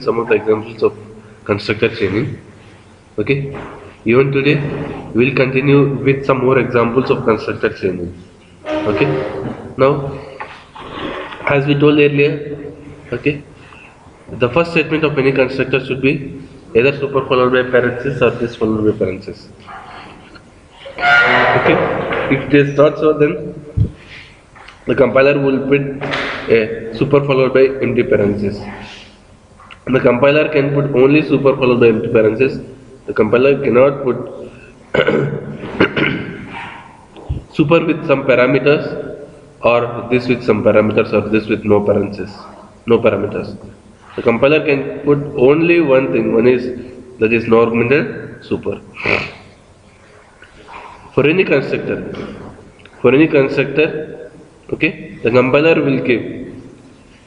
some of the examples of constructor chaining. Okay. Even today, we'll continue with some more examples of constructor chaining. Okay. Now, as we told earlier, okay, the first statement of any constructor should be either super followed by parenthesis or this followed by parenthesis. Okay. If it is not so, then the compiler will put a super followed by empty parenthesis. The compiler can put only super by empty parenthesis. The compiler cannot put super with some parameters or this with some parameters or this with no parenthesis, no parameters. The compiler can put only one thing, one is that is normed and super. For any constructor, for any constructor, okay, the compiler will give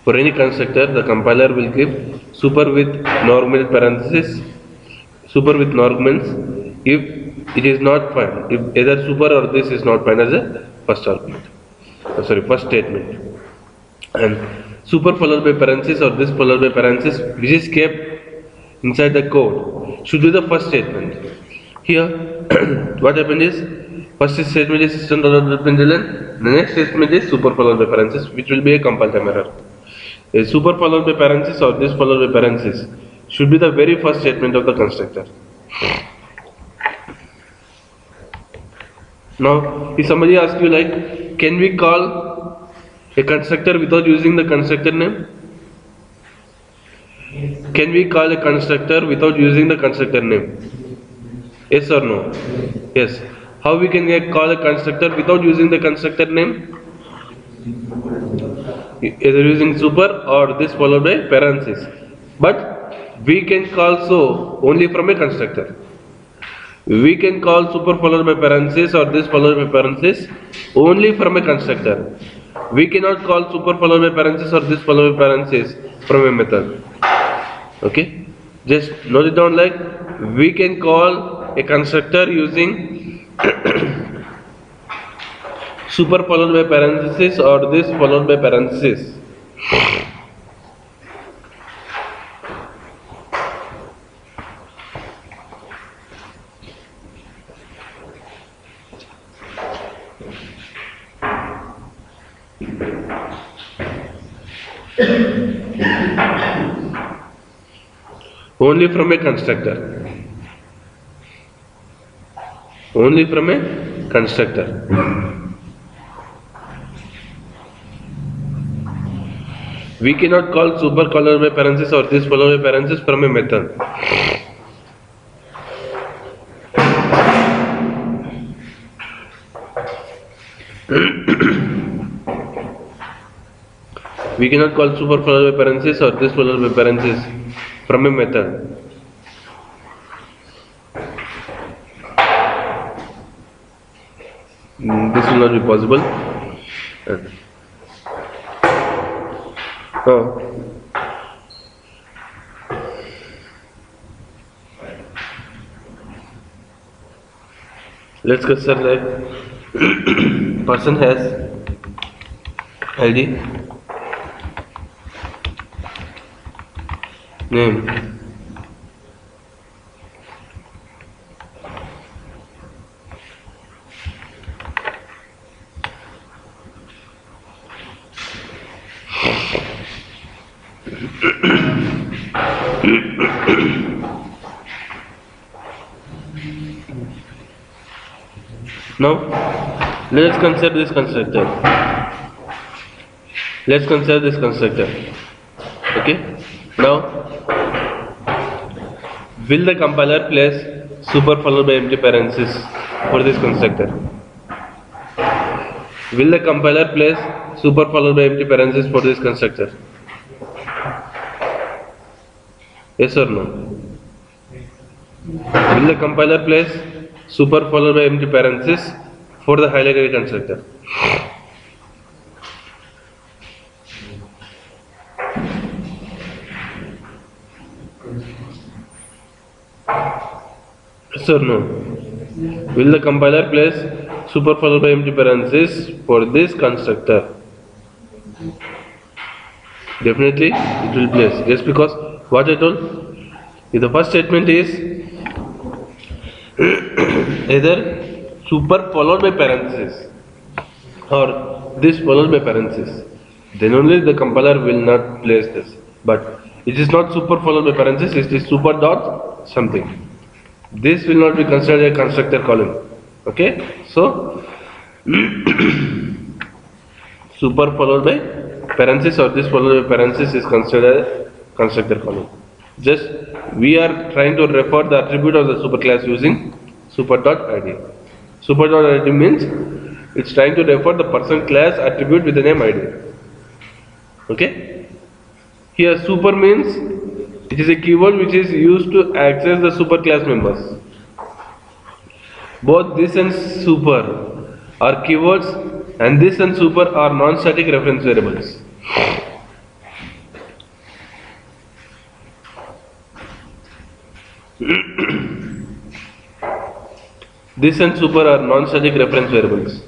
for any constructor, the compiler will give super with normal parenthesis, super with arguments if it is not fine, if either super or this is not fine as a first argument, oh, sorry, first statement. And super followed by parenthesis or this followed by parenthesis, which is kept inside the code, should be the first statement. Here, what happened is, first statement is system dot pendulum, the next statement is super followed by parenthesis, which will be a compile time error. A super followed by parenthesis or this followed by parenthesis should be the very first statement of the constructor. Now, if somebody asks you like, can we call a constructor without using the constructor name? Can we call a constructor without using the constructor name? Yes or no? Yes. How we can call a constructor without using the constructor name? Either using super or this followed by parenthesis. But we can call so only from a constructor. We can call super followed by parenthesis or this followed by parenthesis only from a constructor. We cannot call super followed by parenthesis or this followed by parenthesis from a method. Okay? Just note it down like we can call a constructor using super followed by parenthesis or this followed by parenthesis. Only from a constructor. Only from a constructor. We cannot call super followed by parenthesis or this followed by parenthesis from a method. we cannot call super followed by parenthesis or this followed by parenthesis from a method. Mm, This will not be possible. Let's consider that person has ID name Now, let's consider this constructor. Let's consider this constructor. Okay. Now, will the compiler place super followed by empty parentheses for this constructor? Will the compiler place super followed by empty parentheses for this constructor? Yes or no? Will the compiler place super followed by empty parenthesis for the highlighted constructor? Yes or no? Will the compiler place super followed by empty parenthesis for this constructor? Definitely it will place. Yes, because what I told? If the first statement is either super followed by parenthesis or this followed by parenthesis, then only the compiler will not place this. But it is not super followed by parenthesis, it is super dot something. This will not be considered a constructor calling. Okay? So, super followed by parenthesis or this followed by parenthesis is considered a constructor calling. Just we are trying to refer the attribute of the superclass using Super.id means it's trying to refer the person class attribute with the name id. Okay? Here super means it is a keyword which is used to access the super class members. Both this and super are keywords and this and super are non-static reference variables. this and super are non-static reference variables.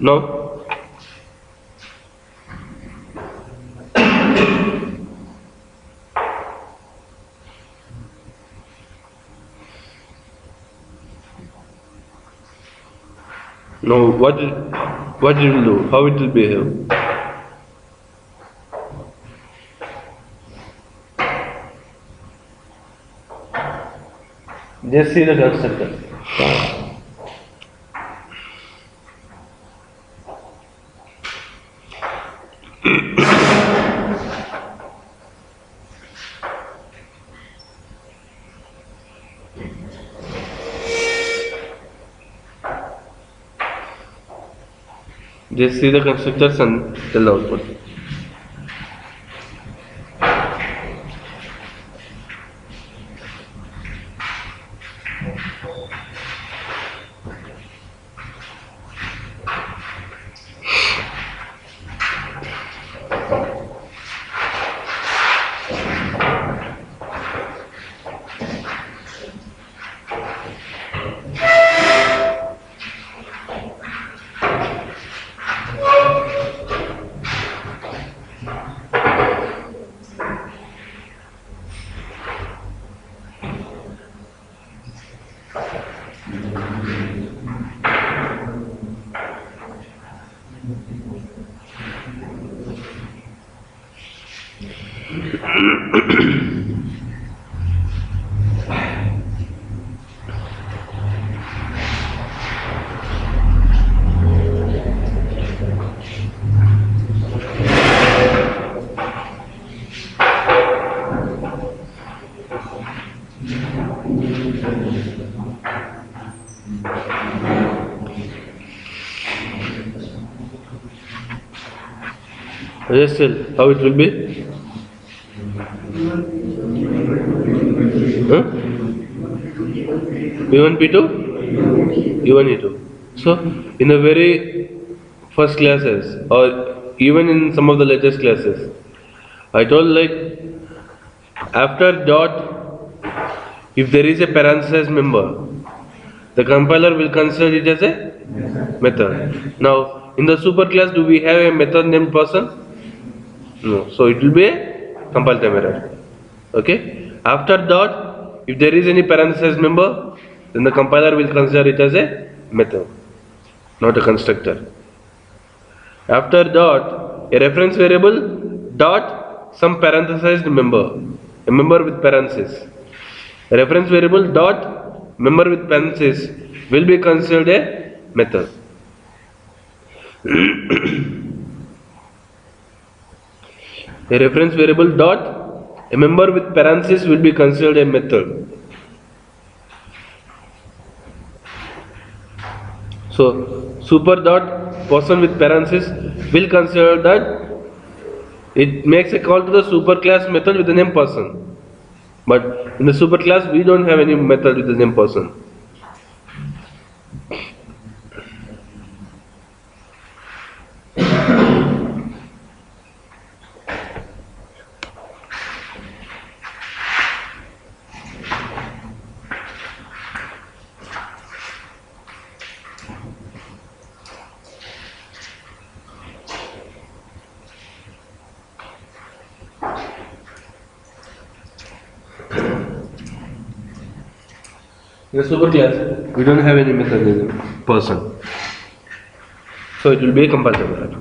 No? No, what did, what it will do? How it will behave? Just see the constructor. Just see the constructors and tell the output. Just tell how it will be. Huh? P1, P2? E1, E2. So, in the very first classes, or even in some of the latest classes, I told like after dot, if there is a parenthesis member, the compiler will consider it as a method. Now, in the superclass, do we have a method named person? No. So it will be a compile time error. Okay. After dot, if there is any parenthesis member, then the compiler will consider it as a method, not a constructor. After dot, a reference variable dot some parenthesized member, a member with parenthesis. A reference variable dot member with parenthesis will be considered a method. A reference variable dot a member with parenthesis will be considered a method. So super dot person with parenthesis will consider that it makes a call to the superclass method with the name person. But in the superclass, we don't have any method with the name person. The we don't have any method with person. So it will be a compulsory.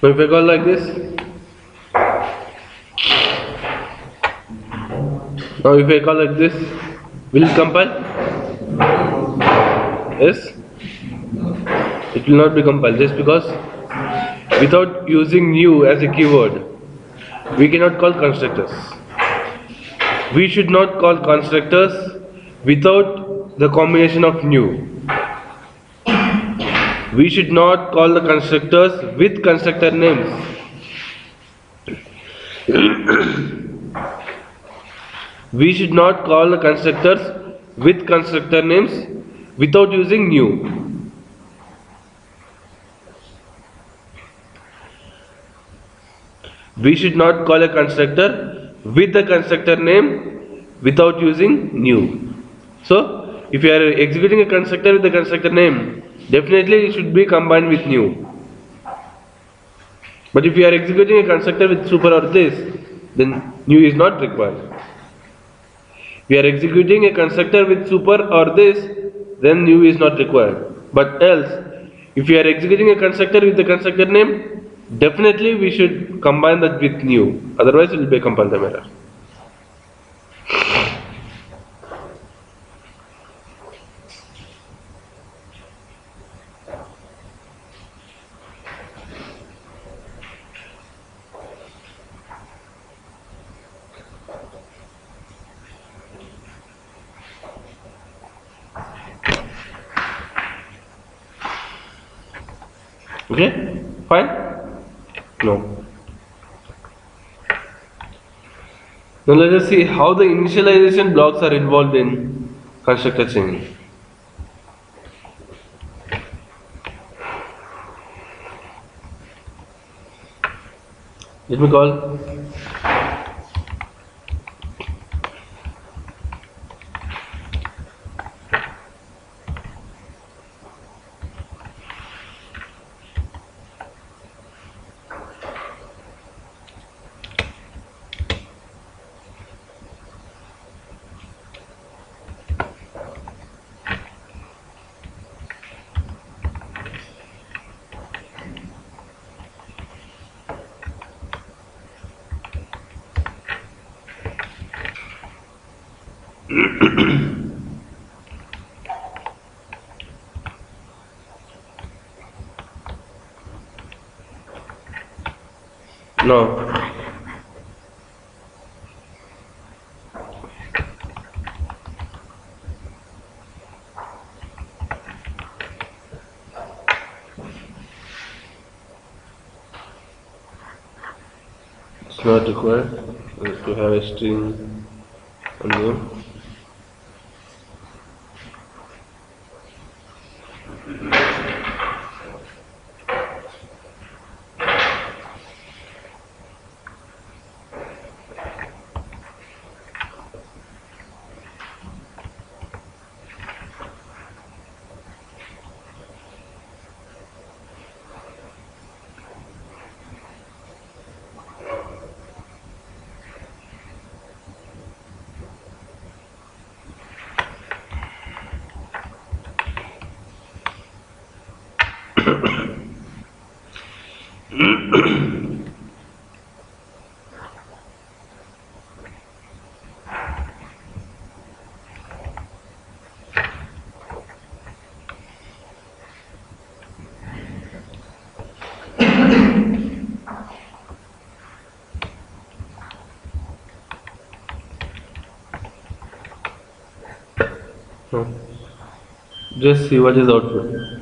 So if I call like this, now if I call like this, will it compile? Yes? It will not be compiled just because without using new as a keyword, we cannot call constructors. We should not call constructors without the combination of new. We should not call the constructors with constructor names. we should not call the constructors with constructor names without using new. We should not call a constructor with the constructor name without using new. So, if you are executing a constructor with the constructor name, definitely it should be combined with new. But if you are executing a constructor with super or this, then new is not required. We are executing a constructor with super or this, then new is not required. But else, if you are executing a constructor with the constructor name, definitely we should combine that with new. Otherwise, it will be a compile time error. Okay, fine? No. Now let us see how the initialization blocks are involved in constructor chaining. Let me call No. It's not required to have a string on name. No. Just see what is output.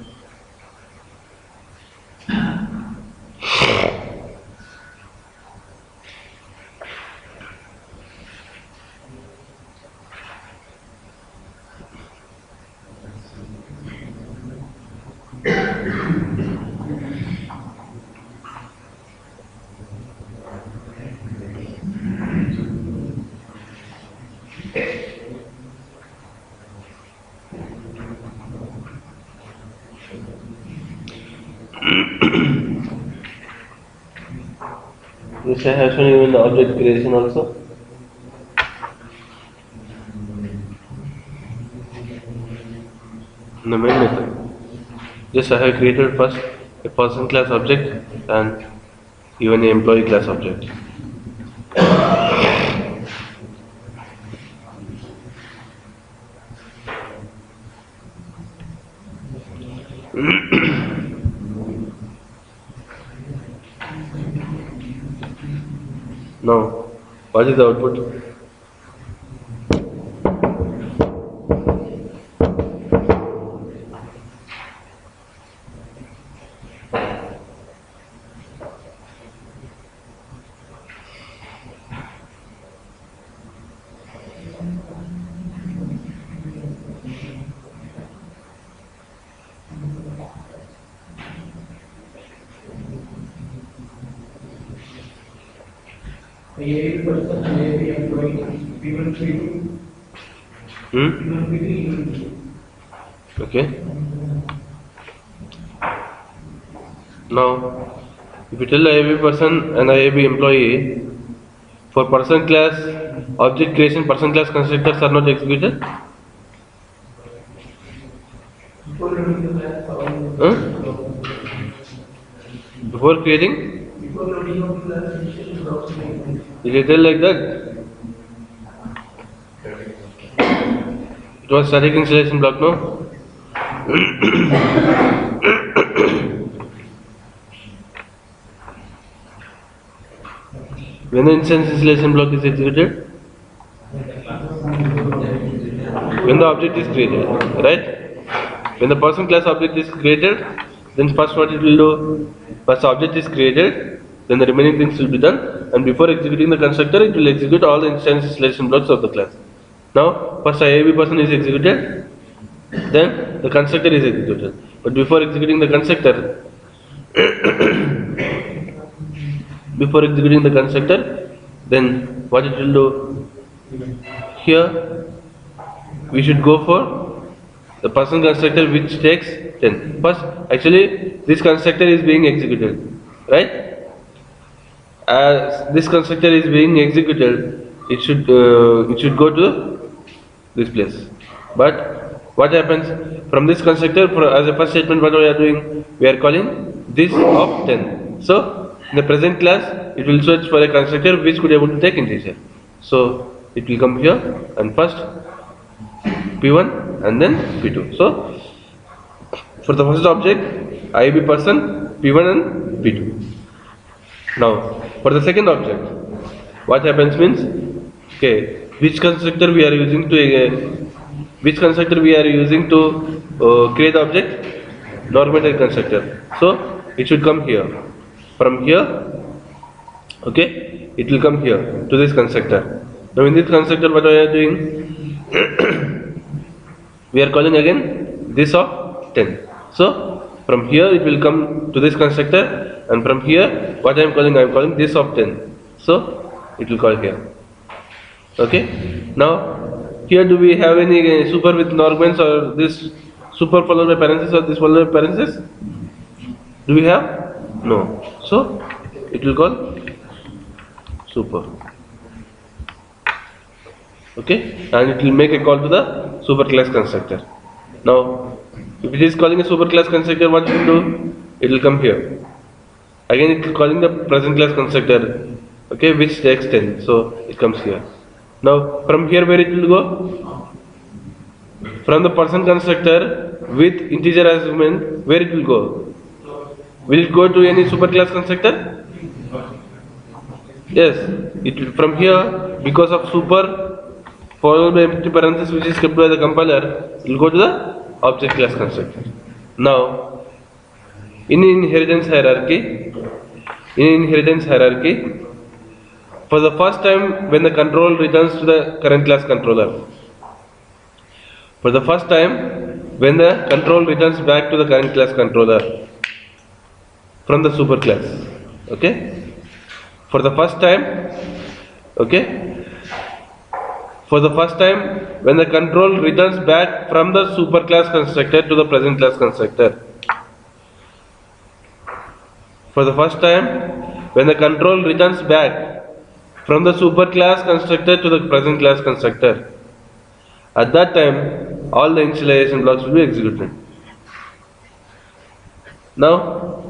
This I have shown you in the object creation also. In the main method. Just I have created first a person class object and even an employee class object. Now, what is the output? AAB person, AAB employee, P1, P2, Hmm? P1, P3, Okay. Now, you IAB person and IAB employee, for person class object creation, person class constructors are not executed. before loading the class, or Huh? Before creating, before loading of the class, initial blocks may be did you tell like that? It was static initialization block, no? when the instance initialization block is executed? When the object is created, right? When the person class object is created, then first what it will do? First object is created, then the remaining things will be done, and before executing the constructor, it will execute all the instance initialization blocks of the class. Now, first IAB person is executed, then the constructor is executed. But before executing the constructor, before executing the constructor, then what it will do? Here, we should go for the person constructor which takes 10. First, actually, this constructor is being executed, right? As this constructor is being executed, it should uh, it should go to this place. But what happens from this constructor? For, as a first statement, what we are doing? We are calling this of 10. So, in the present class, it will search for a constructor which could be able to take integer. So, it will come here and first P1 and then P2. So, for the first object, IAB person, P1 and P2. Now, for the second object, what happens means, okay, which constructor we are using to, uh, which constructor we are using to uh, create object? Normative constructor. So, it should come here. From here, okay, it will come here to this constructor. Now, in this constructor, what are doing? we are calling again this of 10 so from here it will come to this constructor and from here what I am calling I am calling this of 10 so it will call here. Okay? Now here do we have any uh, super with normans or this super followed by parenthesis or this followed by parenthesis do we have? No so it will call? Super. Okay? And it will make a call to the superclass constructor. Now if it is calling a superclass constructor what it will do? It will come here. Again it is calling the present class constructor okay which takes 10 so it comes here. Now from here where it will go? From the person constructor with integer argument where it will go will it go to any superclass constructor? Yes. It from here because of super followed by empty parenthesis which is kept by the compiler it will go to the object class constructor. Now in inheritance hierarchy in inheritance hierarchy for the first time when the control returns to the current class controller For the first time, when the control returns back to the current class controller from the superclass. Okay? For the first time, okay? For the first time, when the control returns back from the superclass constructor to the present class constructor. For the first time, when the control returns back from the superclass constructor to the present class constructor. At that time, all the initialization blocks will be executed. Now,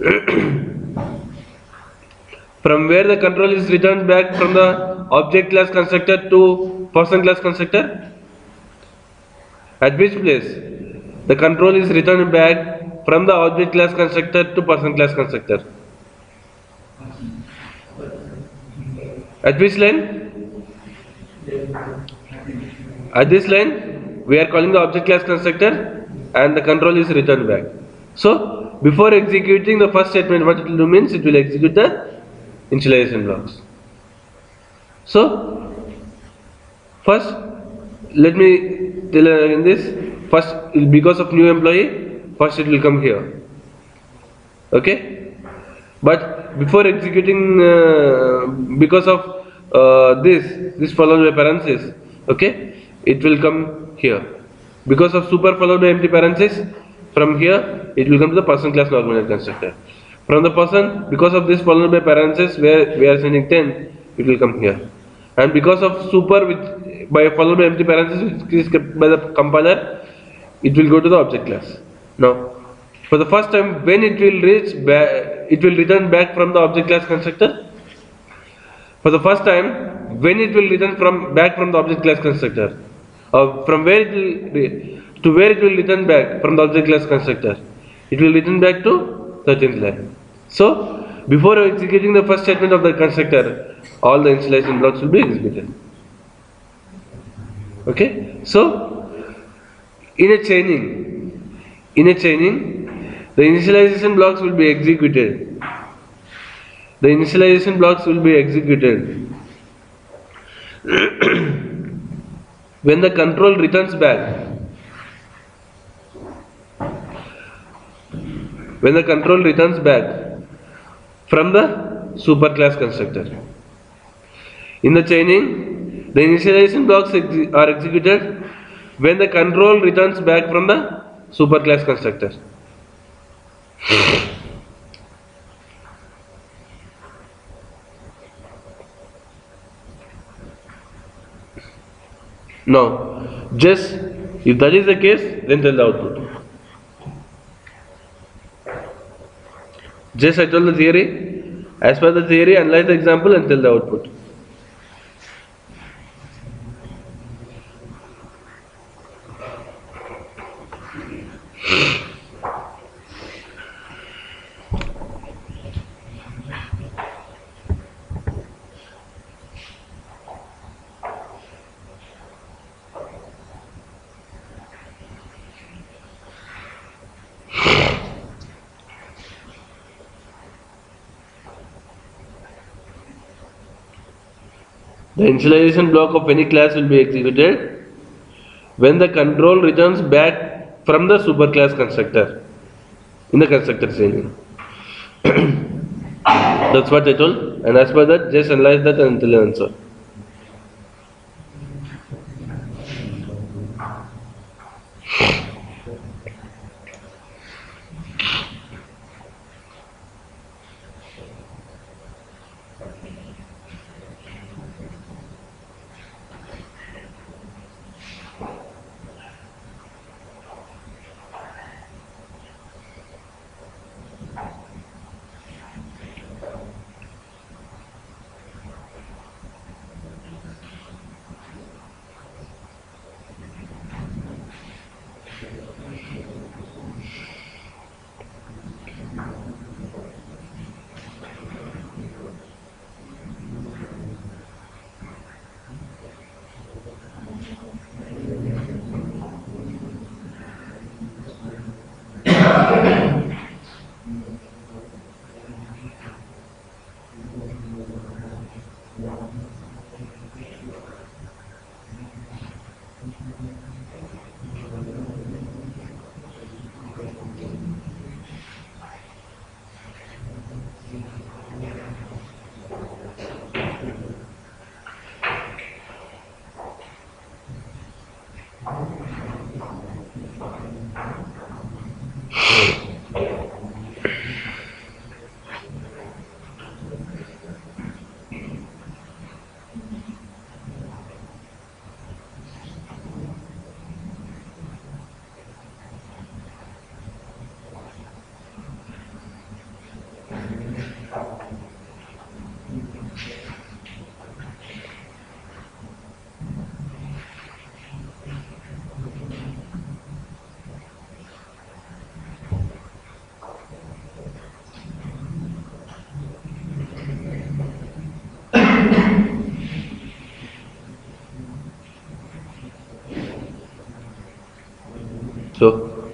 from where the control is returned back from the object class constructor to person class constructor? At which place? The control is returned back from the object class constructor to person class constructor. At which line? At this line, we are calling the object class constructor and the control is returned back. So, before executing the first statement, what it will do means it will execute the initialization blocks. So, first, let me tell again this. First, because of new employee, first it will come here. Okay? But before executing, uh, because of uh, this, this followed by parenthesis, okay, it will come here. Because of super followed by empty parenthesis, from here it will come to the person class normal constructor. From the person, because of this followed by parenthesis where we are sending 10, it will come here. And because of super which by followed by empty parenthesis which is kept by the compiler, it will go to the object class. Now, for the first time, when it will reach it will return back from the object class constructor. For the first time, when it will return from back from the object class constructor, or from where it will to where it will return back from the object class constructor, it will return back to 13th line. So, before executing the first statement of the constructor, all the initialization blocks will be executed. Okay, so in a chaining, in a chaining, the initialization blocks will be executed. The initialization blocks will be executed when the control returns back. When the control returns back from the superclass constructor. In the chaining, the initialization blocks exe- are executed when the control returns back from the superclass constructor. Now, just if that is the case, then tell the output. Just I told the theory. As per the theory, analyze the example and tell the output. The initialization block of any class will be executed when the control returns back from the superclass constructor in the constructor chaining. That's what I told, and as per that, just analyze that and answer.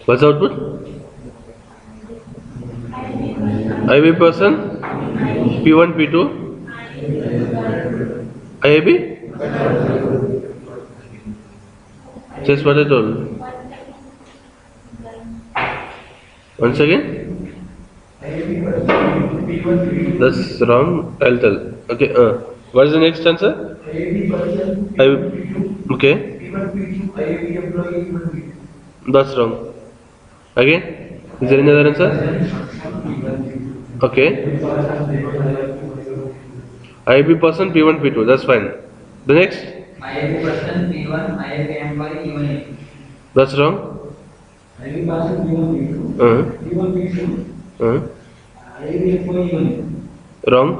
What's output? IB person, P1, P2, IAB? Just what I told. Once again? IAB person, P1, P2. That's wrong. I'll tell. Okay. Uh, what is the next answer? IAB person, I- P1, P2. Okay. P1, P2, IAB employee, P1, P2. That's wrong. Again? Is there any other answer? Okay. IAB person P1 P2. That's fine. The next? IIT person P1, IIT employee even That's wrong. IAB person, P1, P2. Uh, -huh. P1, P2. uh, -huh. IAB employee, even. wrong.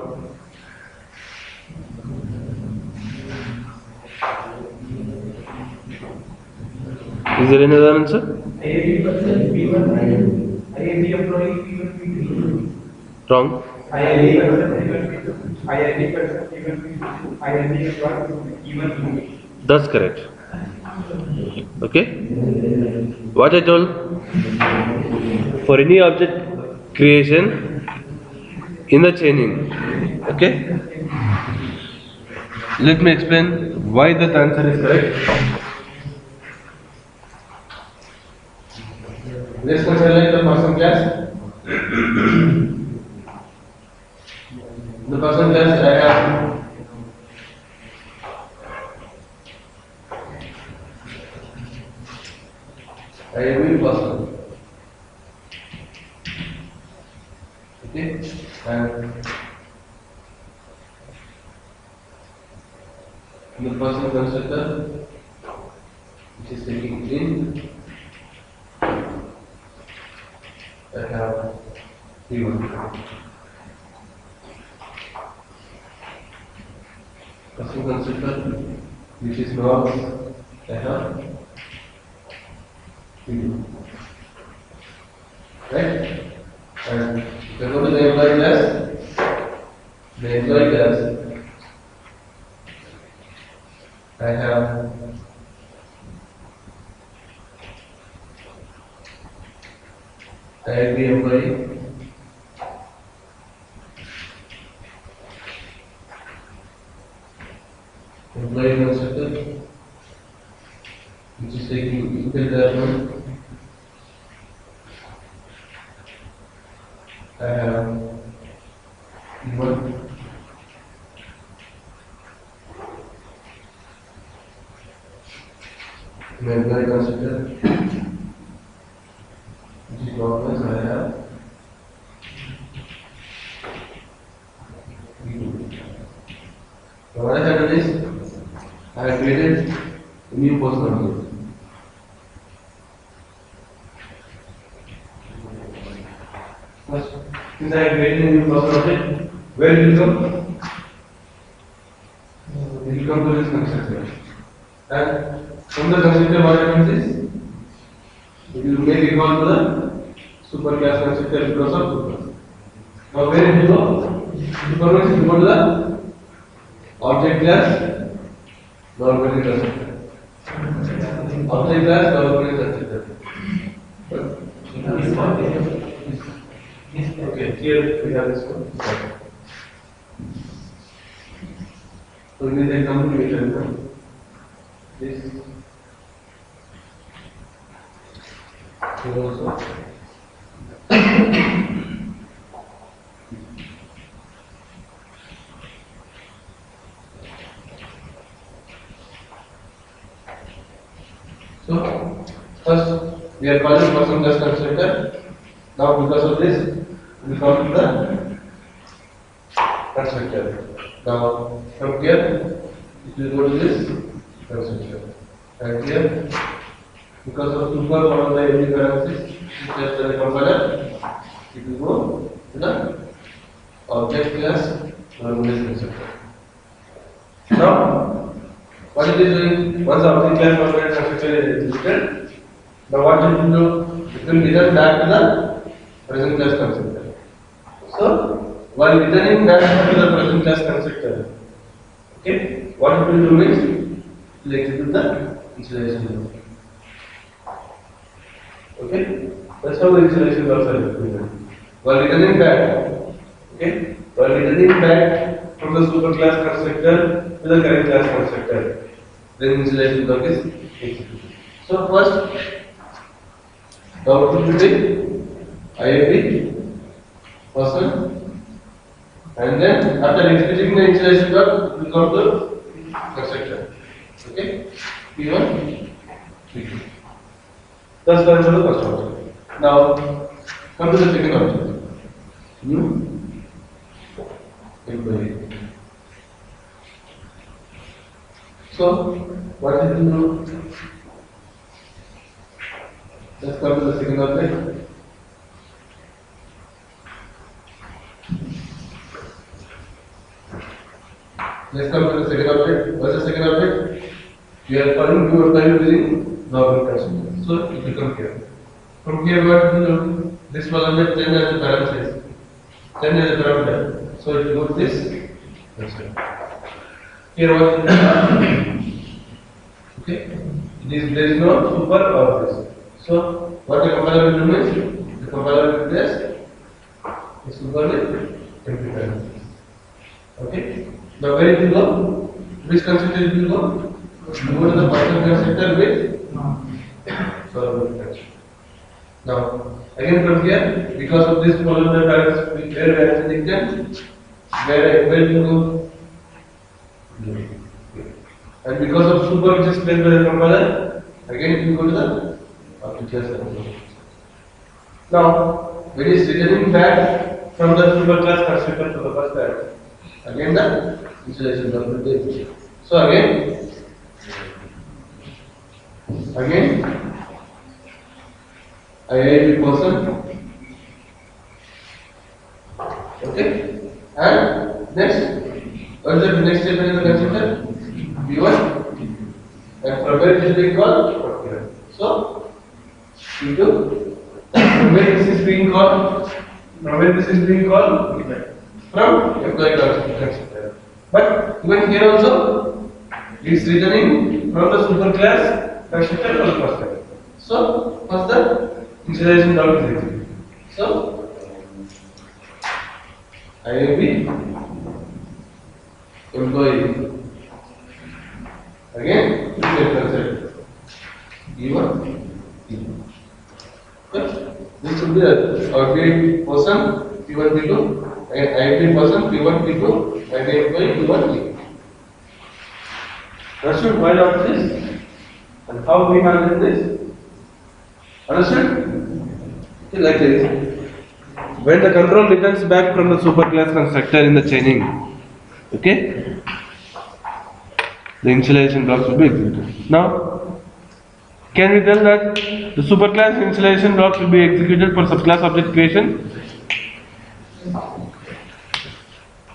Is there any other answer? IAB person, P1, IAB employee, P1, P2. Wrong. IAB person, P1, P2. IAB person, P1, P2. IAB employee, P1, P2. That's correct. Okay? What I told? For any object creation in the chaining. Okay? Let me explain why that answer is correct. Let's consider the person class. the person class I have I will person. Okay, and the person constructor which is taking in I have P1. Person constructor which is not I have P2. Right? And if you to the employee class, the employee class, I have Employee constructor, which is taking equal development. I have one. My employee consider have done is I have created a new post number. First, since I have created a new person object, where will it come? It will come to this constructor. And from the constructor, what happens is, it will make a call to the super class constructor because of super. Now where it will go? Super means it will go to the object class, normally constructor. Object class, normally constructor. Okay, here we have this one. So in this example, we know this. So, first we are calling person class constructor. Now because of this, we come to the constructor. Now from here, it will go to this constructor. And here, because of super one of the currencies, just the compiler, it will go to the object class normalized constructor. Now, what it is doing, once object class normalized constructor is existed, now what it will do, it will return back to the present class constructor. So, while returning back to the present class constructor, okay, what it will do is, it will execute the initialization loop. Okay? That's how the installation blocks are represented. While returning back, okay? While returning back from the superclass constructor to the current class constructor, then installation block is executed. So first, the output will be IFB person, and then after executing the installation block, we come to the constructor. Okay? P1, P2. That's first object. Now, come to the second object. New employee. So, what did you do? Let's come to the second object. Let's come to the second object. What's the second object? We are calling to employee using normal person. So, it will come here. From here, what will do? This was under 10 as a parenthesis. 10 as a parameter. So, it will go to this. That's it. Here, what? Okay. It is, there is no super or this. So, what the compiler will do is, the compiler will test the super with empty parenthesis. Okay. Now, where it will go? Which constructor it will go? You go to the first constructor with solver Now, again from here, because of this polynomial balance, where balance is exempt, where, where will go? And because of super which is placed by the compiler, again will go to the level. Now, it is returning back from the super class constructor to the first class, again the block will be. So again, again, IIB person, okay, and next, what is the next step in the constructor? V1 and it is being called? So, V2 from where this is being called? This is being called? From employee constructor. But even here also, it is returning from the superclass constructor to the first class. So, first the initialization block is executed. So, IIB employee Again, this is concept. E1, E2. Okay? This should be a outdated person, P1, P2, and IIB person, P1, P2, and the employee, P1, P2. Understood why of this? And how we handle this? Understood? Like this. When the control returns back from the superclass constructor in the chaining, okay? the initialization blocks will be executed. Now, can we tell that the superclass initialization blocks will be executed for subclass object creation?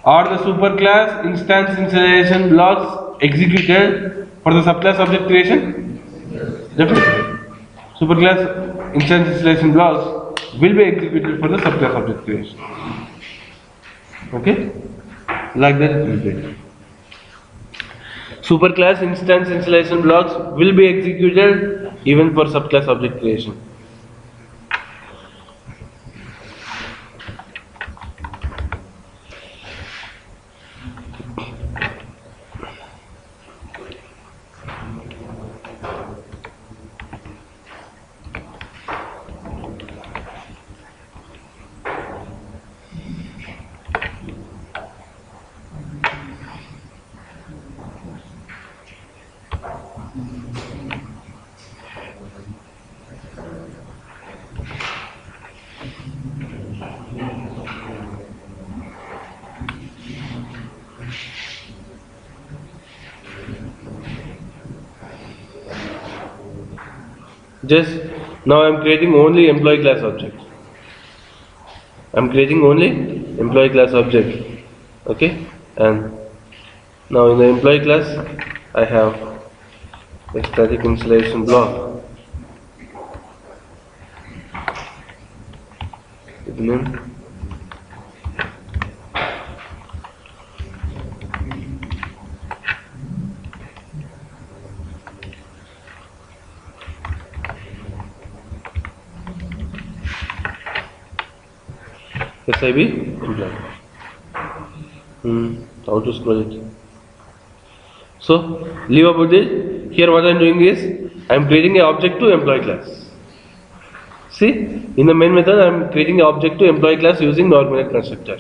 Are the superclass instance initialization blocks executed for the subclass object creation? Definitely. Superclass instance initialization blocks will be executed for the subclass object creation. Okay? Like that it will be. Superclass instance initialization blocks will be executed even for subclass object creation. Just now I'm creating only employee class object. I'm creating only employee class object. Okay? And now in the employee class I have a static initialization block. With name SIB employee. Hmm, how to scroll it? So leave about it. Here what I am doing is I am creating an object to employee class. See, in the main method I am creating an object to employee class using nominate constructor.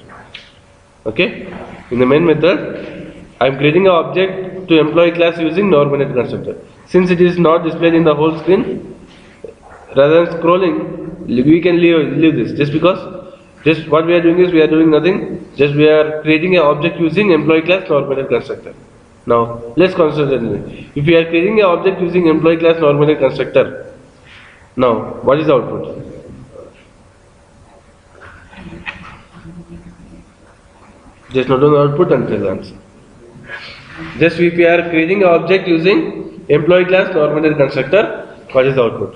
Okay, in the main method I am creating an object to employee class using nominate constructor. Since it is not displayed in the whole screen, rather than scrolling, we can leave, leave this just because just what we are doing is we are doing nothing, just we are creating an object using employee class nominated constructor. Now let's consider. If we are creating an object using employee class nominated constructor, now what is the output? Just down the output and tell the answer. Just if we are creating an object using employee class nominated constructor, what is the output?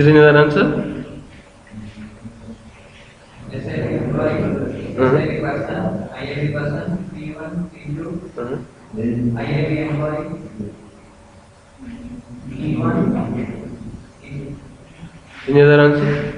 Is there any other answer? SIB employee, Mhm. SIB person, IIB person, P1, P2, Uh-huh. IIB employee, P1, Any other answer?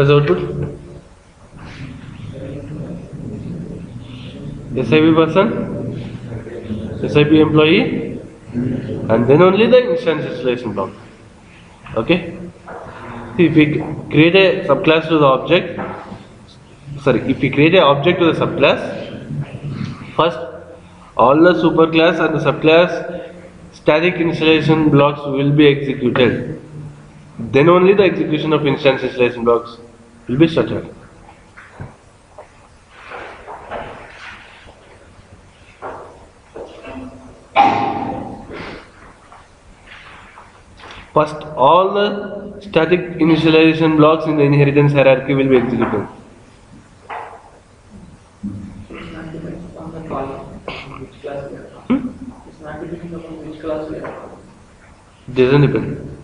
What's output? SIB person, SIB employee, and then only the instance initialization block. Okay? See, if we create a subclass to the object, sorry, if we create an object to the subclass, first all the superclass and the subclass static initialization blocks will be executed. Then only the execution of instance initialization blocks will be started. First, all the static initialization blocks in the inheritance hierarchy will be executed. Hmm? Doesn't depend.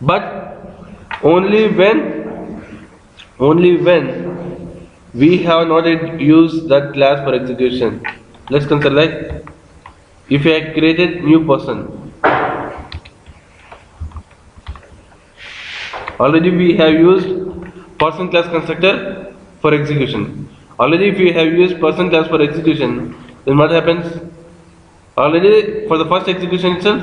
But only when, only when we have not used that class for execution. Let's consider that if I created new person, already we have used person class constructor for execution. Already if we have used person class for execution, then what happens? Already for the first execution itself,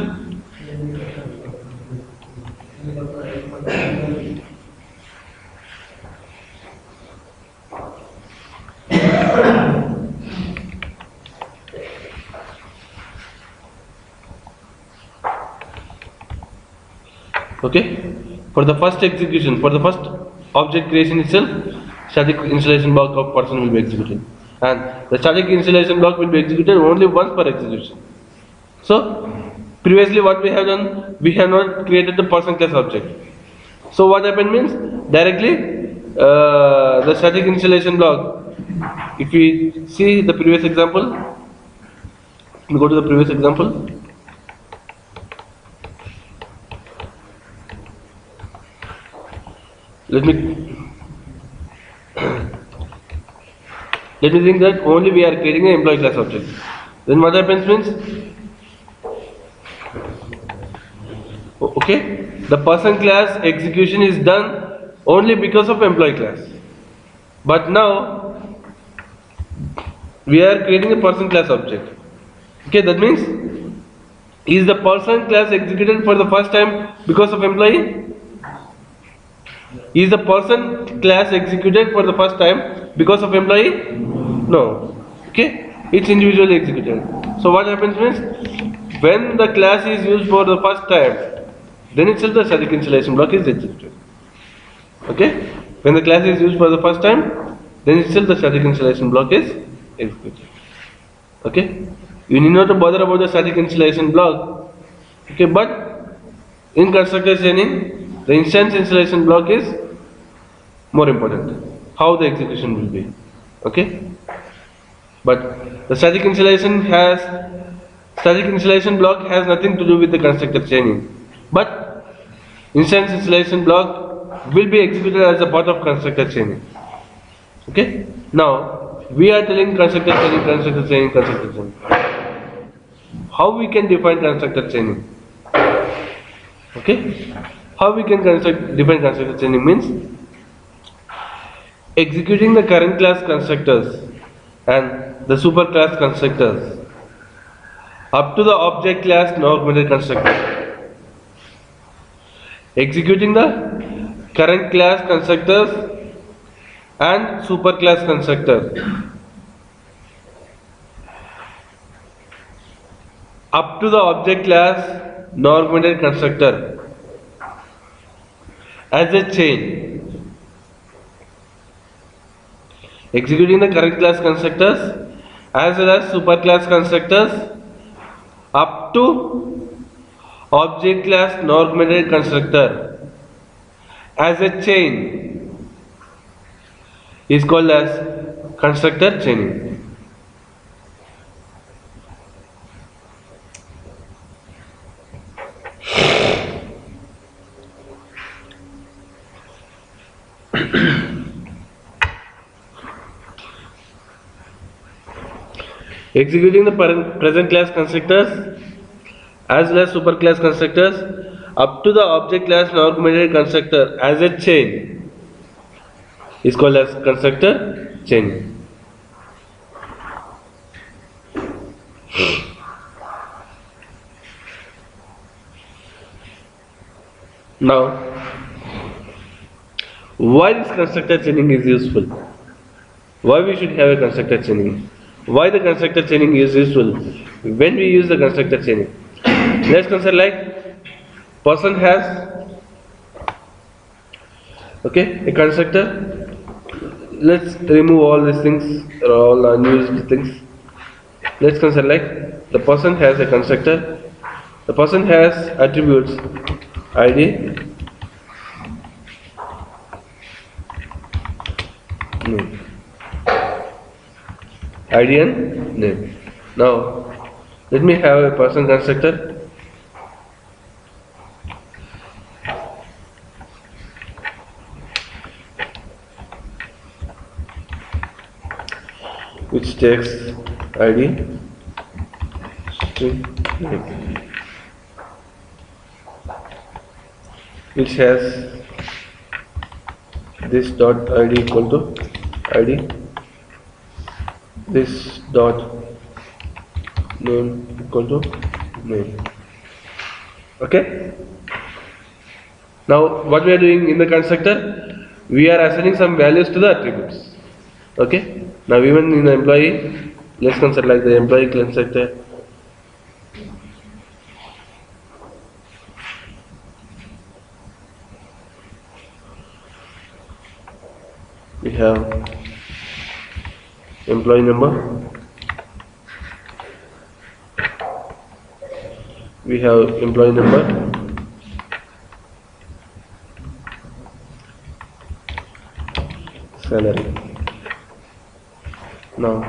okay? For the first execution for the first object creation itself static initialization block of person will be executed. And the static initialization block will be executed only once per execution. So previously what we have done we have not created the person class object. So what happened means directly uh, the static initialization block. If we see the previous example, we go to the previous example. Let me let me think that only we are creating an employee class object. Then what happens means okay the person class execution is done only because of employee class. But now we are creating a person class object. Okay that means is the person class executed for the first time because of employee? Is the person class executed for the first time because of employee? No. Okay it's individually executed. So what happens means when the class is used for the first time then itself the static initialization block is executed. Okay? When the class is used for the first time, then itself the static initialization block is executed. Okay? You need not to bother about the static initialization block. Okay, but in constructor chaining, the instance initialization block is more important. How the execution will be. Okay? But the static initialization has static initialization block has nothing to do with the constructor chaining. But instance initialization block will be executed as a part of constructor chaining. Okay? Now we are telling constructor chaining, constructor chaining, constructor chaining. How we can define constructor chaining? Okay? How we can construct define constructor chaining means executing the current class constructors and the super class constructors up to the object class non-augmented constructor executing the current class constructors and superclass constructor up to the object class non-augmented constructor. As a chain. Executing the current class constructors as well as superclass constructors up to object class non-augmented constructor as a chain is called as constructor chaining. Executing the present class constructors as well as superclass constructors up to the object class non-augmented constructor as a chain is called as constructor chain. Now, why this constructor chaining is useful? Why we should have a constructor chaining? Why the constructor chaining is useful? When we use the constructor chaining, let's consider like person has okay a constructor. Let's remove all these things, or all the unused things. Let's consider like the person has a constructor. The person has attributes ID, name. ID and name. Now, let me have a person constructor. Which takes ID which has this dot id equal to id this dot name equal to name. Okay? Now what we are doing in the constructor? We are assigning some values to the attributes. Okay now even in the employee, let's consider like the employee concept. we have employee number. We have employee number. Salary now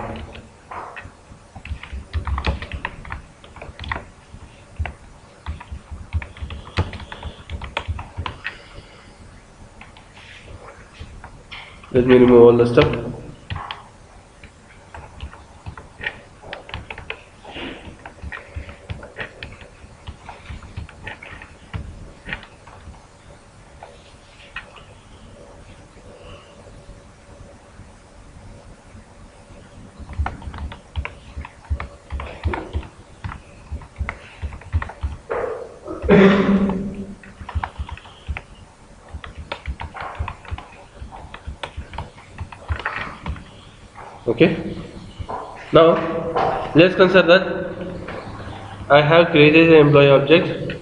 let me remove all the stuff okay now let's consider that I have created an employee object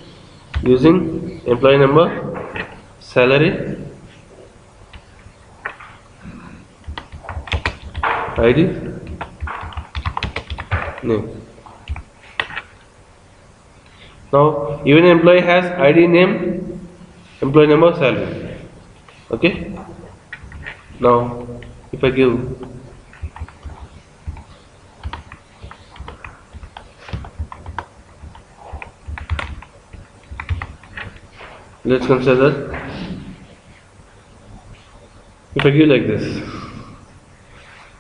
using employee number salary ID name. Now even employee has ID name employee number salary. Okay? Now if I give let's consider if I give like this.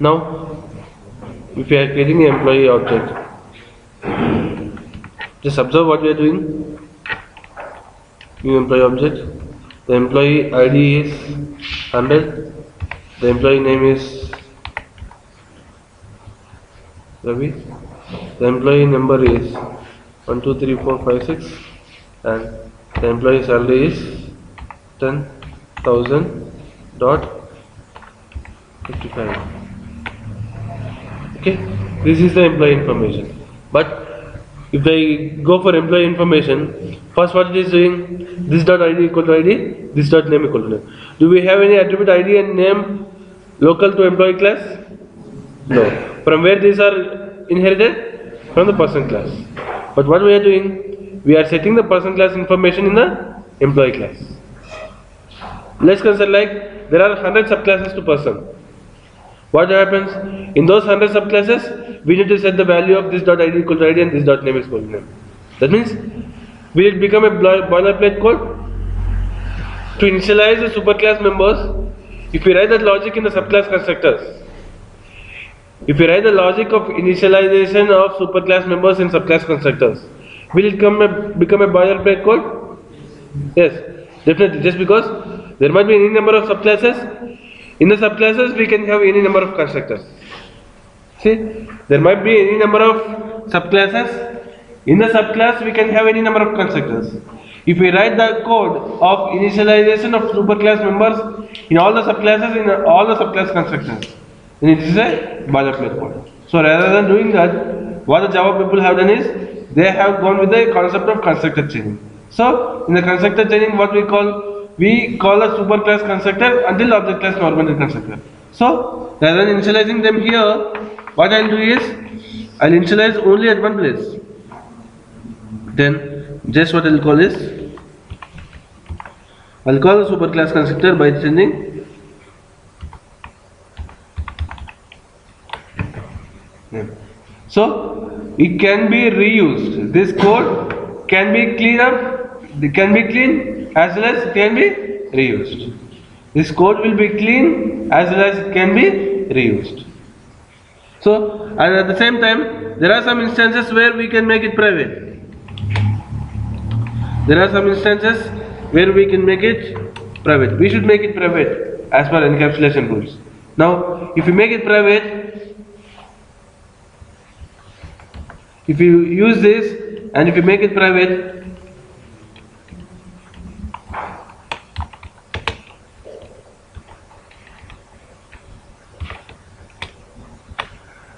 Now if we are creating an employee object just observe what we are doing. New employee object. The employee ID is 100 the employee name is Ravi. The employee number is 1 2 3 4 5 6 and the employee salary is 10000 dot 55 okay? This is the employee information. But if I go for employee information first what it is doing this dot id equal to id this dot name equal to name. Do we have any attribute id and name local to employee class? No. From where these are inherited? From the person class. But what we are doing we are setting the person class information in the employee class. Let's consider like there are 100 subclasses to person. What happens? In those 100 subclasses we need to set the value of this dot id equal to id and this dot name is equal to name. That means will it become a boilerplate code. To initialize the superclass members if we write that logic in the subclass constructors if we write the logic of initialization of superclass members in subclass constructors will it come a, become a boilerplate code yes definitely. Just because there might be any number of subclasses. In the subclasses we can have any number of constructors. See there might be any number of subclasses. In the subclass we can have any number of constructors. If we write the code of initialization of superclass members in all the subclasses in all the subclass constructors then it is a boilerplate code. So rather than doing that what the java people have done is they have gone with the concept of constructor chaining so in the constructor chaining what we call we call a superclass constructor until object class normative constructor. So rather than initializing them here what I'll do is I'll initialize only at one place. Then just what I'll call is I'll call the superclass constructor by changing. So it can be reused. This code can be cleaned up, can be clean as well as can be reused. This code will be clean as well as can be reused. So and at the same time there are some instances where we can make it private. There are some instances where we can make it private. We should make it private as per encapsulation rules. Now if we make it private if you use this and if you make it private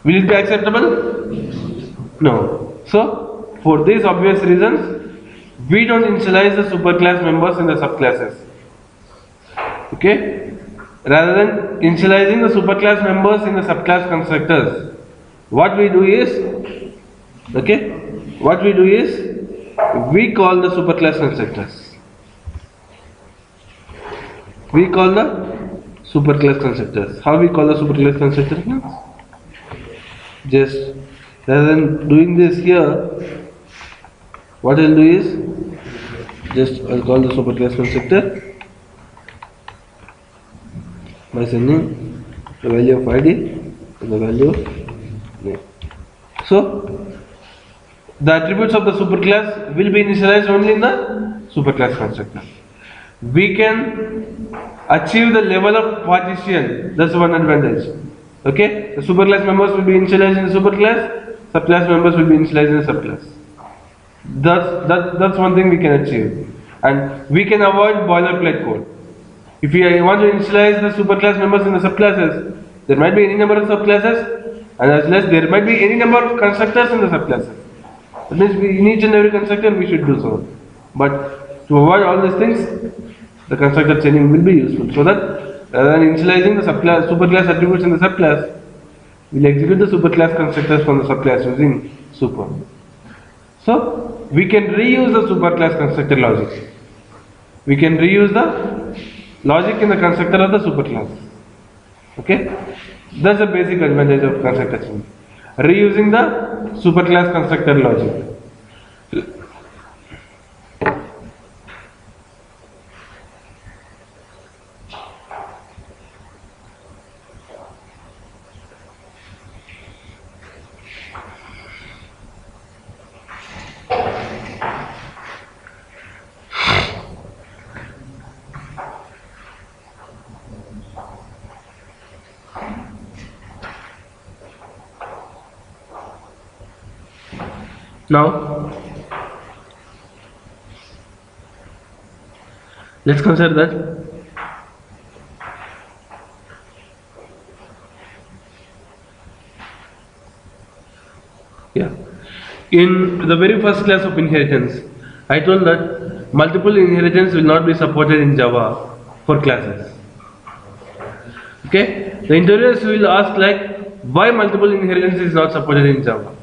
will it be acceptable? No. So for these obvious reasons we don't initialize the superclass members in the subclasses. Okay? Rather than initializing the superclass members in the subclass constructors, what we do is, okay, what we do is, we call the superclass constructors. We call the superclass constructors. How we call the superclass constructors? Just rather than doing this here, what I'll do is just I'll call the superclass constructor by sending the value of id and the value of name. So the attributes of the superclass will be initialized only in the superclass constructor. We can achieve the level of partition. That's one advantage. Okay, the superclass members will be initialized in the superclass, subclass members will be initialized in the subclass. That's that, that's one thing we can achieve, and we can avoid boilerplate code. If we want to initialize the superclass members in the subclasses, there might be any number of subclasses, and as less there might be any number of constructors in the subclasses. That means we, in each and every constructor we should do so. But to avoid all these things, the constructor chaining will be useful. So that rather than initializing the subclass, superclass attributes in the subclass, we'll execute the superclass constructors from the subclass using super. So we can reuse the superclass constructor logic. We can reuse the logic in the constructor of the superclass. Okay? That's the basic advantage of constructor chaining. Reusing the superclass constructor logic. Now, let's consider that. Yeah. In the very first class of inheritance I told that multiple inheritance will not be supported in Java for classes. Okay? The interviewers will ask like why multiple inheritance is not supported in Java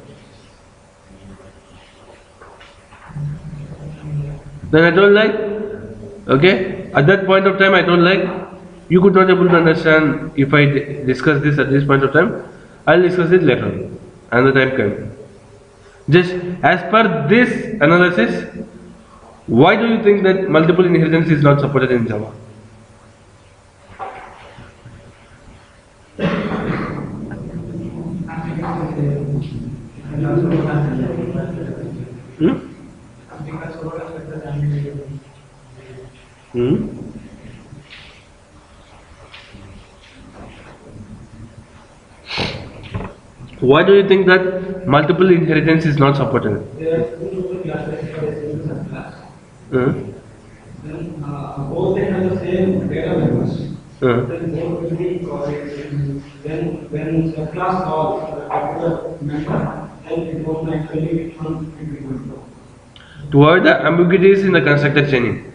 Then I don't like, okay, at that point of time I don't like, you could not able to understand if I discuss this at this point of time, I'll discuss it later and the time came. Just as per this analysis, why do you think that multiple inheritance is not supported in Java? Hmm? Why do you think that multiple inheritance is not supported? Hmm? Then both they have the same data members. Then both will be. Then when the class particular member, then it goes naturally it will. To avoid the ambiguities in the constructor chaining.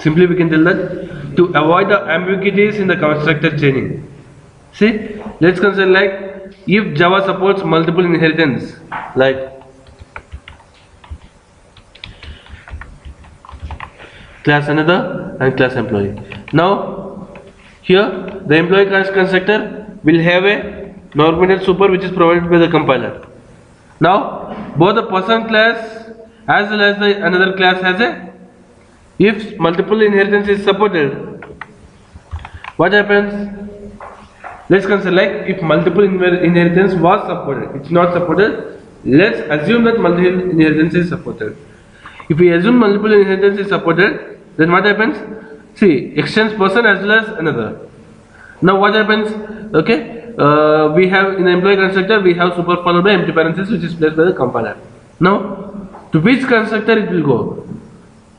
Simply we can tell that to avoid the ambiguities in the constructor chaining. See, let's consider like if Java supports multiple inheritance, like class another and class employee. Now, here the employee class constructor will have a normated super which is provided by the compiler. Now, both the person class as well as the another class has a if multiple inheritance is supported, what happens? Let's consider like if multiple inheritance was supported, it's not supported. Let's assume that multiple inheritance is supported. If we assume multiple inheritance is supported, then what happens? See, extends person as well as another. Now what happens? Okay, uh, we have in the employee constructor we have super followed by empty which is placed by the compiler. Now, to which constructor it will go?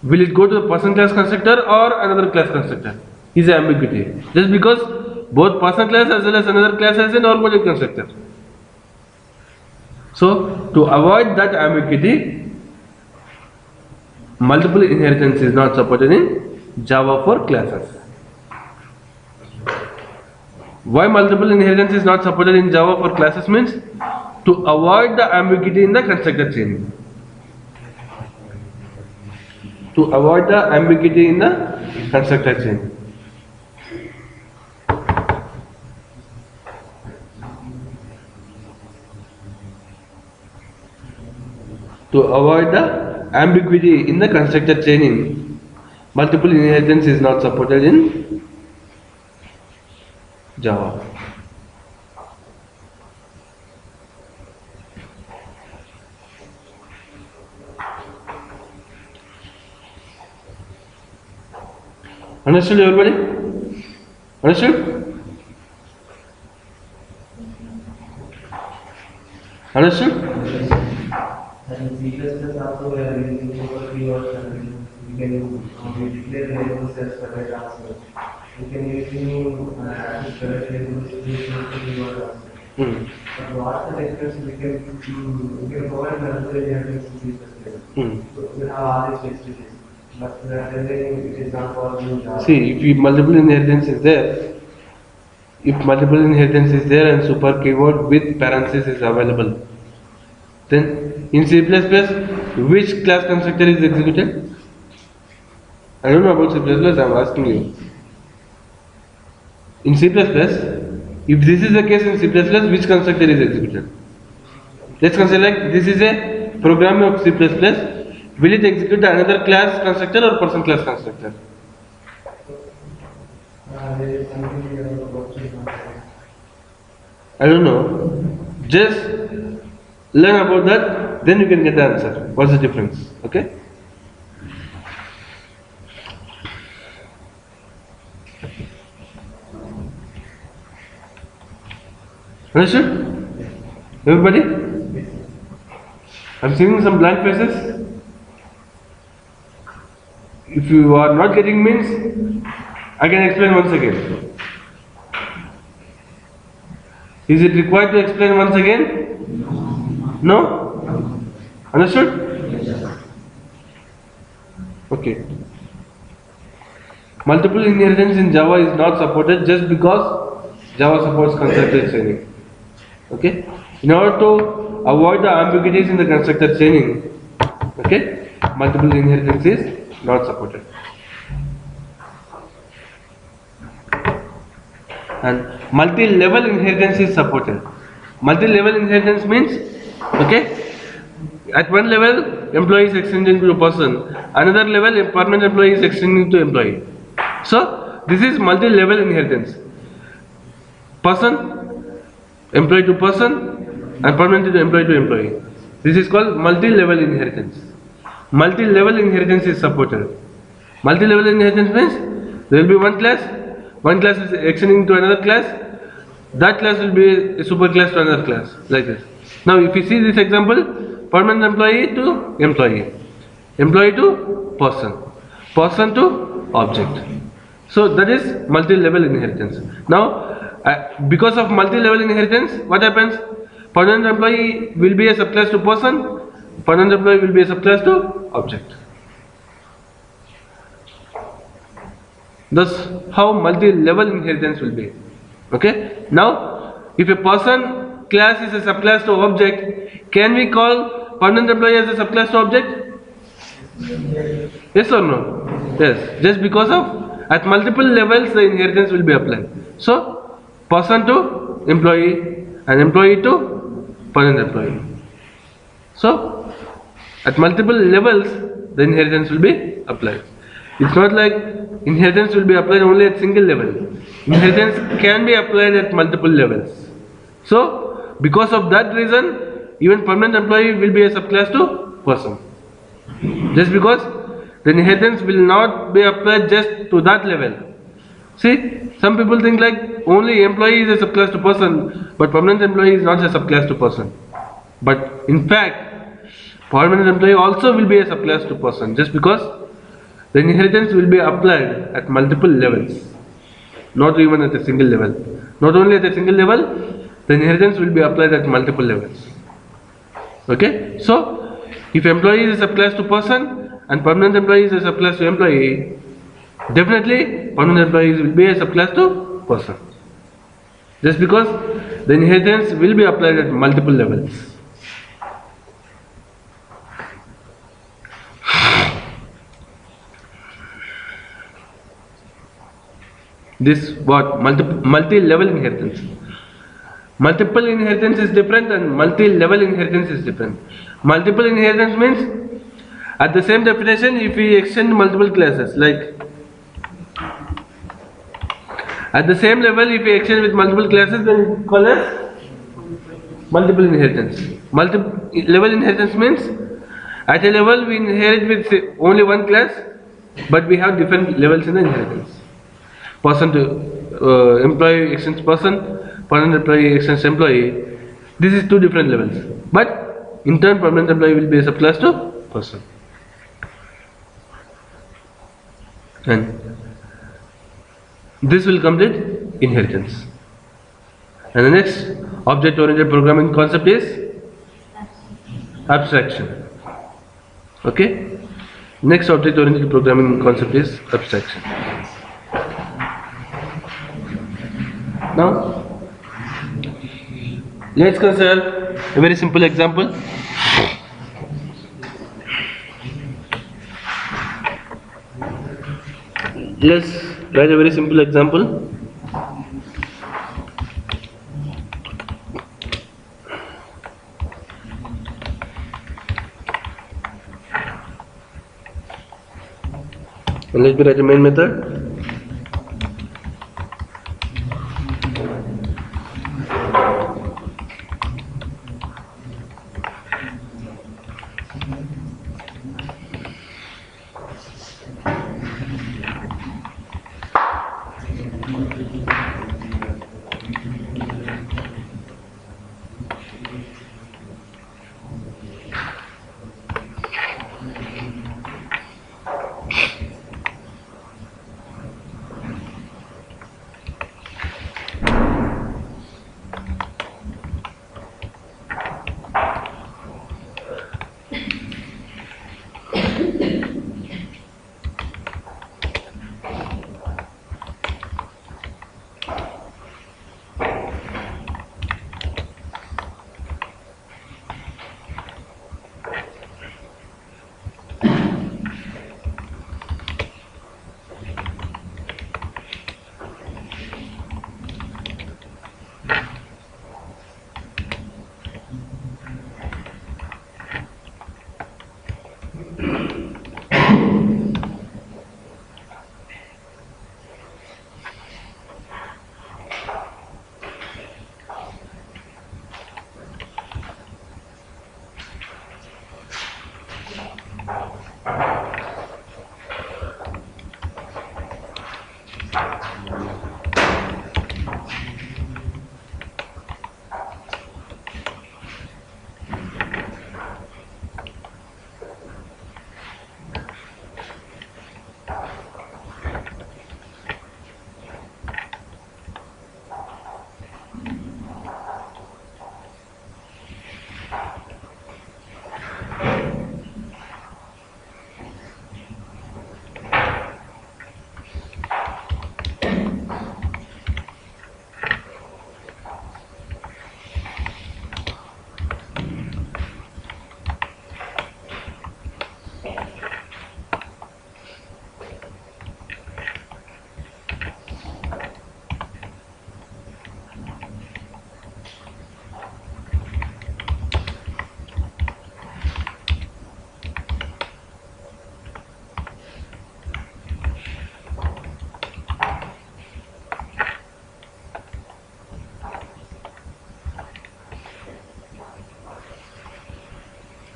Will it go to the person class constructor or another class constructor? Is ambiguity. Just because both person class as well as another class has a normative constructor. So to avoid that ambiguity, multiple inheritance is not supported in Java for classes. Why multiple inheritance is not supported in Java for classes means to avoid the ambiguity in the constructor chaining. To avoid the ambiguity in the constructor chain. To avoid the ambiguity in the constructor chaining, multiple inheritance is not supported in Java. Understood everybody? Understood? Understood? And C++ also we are using over keywords and we can uh, we declare variables as per that also. We can use new uh, access correct labels using keyword also. Hmm. But what the difference we can mm, we can provide multiple inheritance in C++. Hmm. So we have all these facilities. See, if multiple inheritance is there, if multiple inheritance is there and super keyword with parenthesis is available, then in C++, which class constructor is executed? I don't know about C++, I'm asking you. In C++, if this is the case in C++, which constructor is executed? Let's consider like this is a program of C++. Will it execute another class constructor or person class constructor? I don't know. Just learn about that, then you can get the answer. What's the difference? Okay? Understood? Everybody? I'm seeing some blank faces. If you are not getting means, I can explain once again. Is it required to explain once again? No? Understood? Okay. Multiple inheritance in Java is not supported just because Java supports constructor chaining. Okay? In order to avoid the ambiguities in the constructor chaining, okay, multiple inheritance is not supported. and multi-level inheritance is supported. Multi-level inheritance means, okay, at one level employee is extending to person, another level permanent employee is extending to employee. So this is multi-level inheritance. Person, employee to person, and permanent to employee to employee. This is called multi-level inheritance. Multi-level inheritance is supported. Multi-level inheritance means there will be one class one class is extending to another class, that class will be a super class to another class, like this. Now, if you see this example, permanent employee to employee, employee to person, person to object. So that is multi-level inheritance. Now, uh, because of multi-level inheritance, what happens? Permanent employee will be a subclass to person, permanent employee will be a subclass to object. Thus, how multi-level inheritance will be. Okay. Now, if a person class is a subclass to object, can we call permanent employee as a subclass to object? Yes or no? Yes. Just because of at multiple levels the inheritance will be applied. So, person to employee and employee to permanent employee. So, at multiple levels the inheritance will be applied. It's not like inheritance will be applied only at single level. Inheritance can be applied at multiple levels. So, because of that reason, even permanent employee will be a subclass to person. Just because the inheritance will not be applied just to that level. See, some people think like only employee is a subclass to person, but permanent employee is not a subclass to person. But in fact, permanent employee also will be a subclass to person just because the inheritance will be applied at multiple levels, not even at a single level. Not only at a single level, the inheritance will be applied at multiple levels. Okay, so if employee is a subclass to person and permanent employee is a subclass to employee, definitely permanent employees will be a subclass to person. just because the inheritance will be applied at multiple levels. This what multi multi level inheritance. Multiple inheritance is different and multi level inheritance is different. Multiple inheritance means at the same definition if we extend multiple classes like at the same level if we extend with multiple classes then we call as multiple inheritance. Multiple level inheritance means at a level we inherit with only one class but we have different levels in the inheritance. Person to uh, employee extends person, permanent employee extends employee. This is two different levels. But in turn permanent employee will be a subclass to person. And this will complete inheritance. And the next object oriented programming concept is abstraction. Okay? Next object oriented programming concept is abstraction. Now, let's consider a very simple example. Let's write a very simple example. And let me write a main method.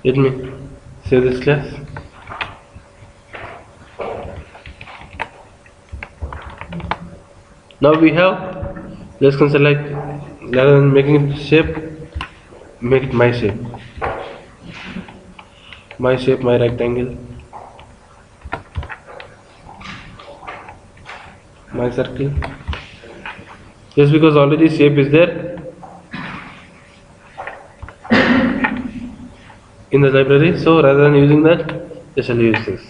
Let me save this class. Now we have, let's consider like, rather than making it shape, make it my shape. My shape, my rectangle. My circle. Just because already shape is there, in the library so rather than using that I shall use this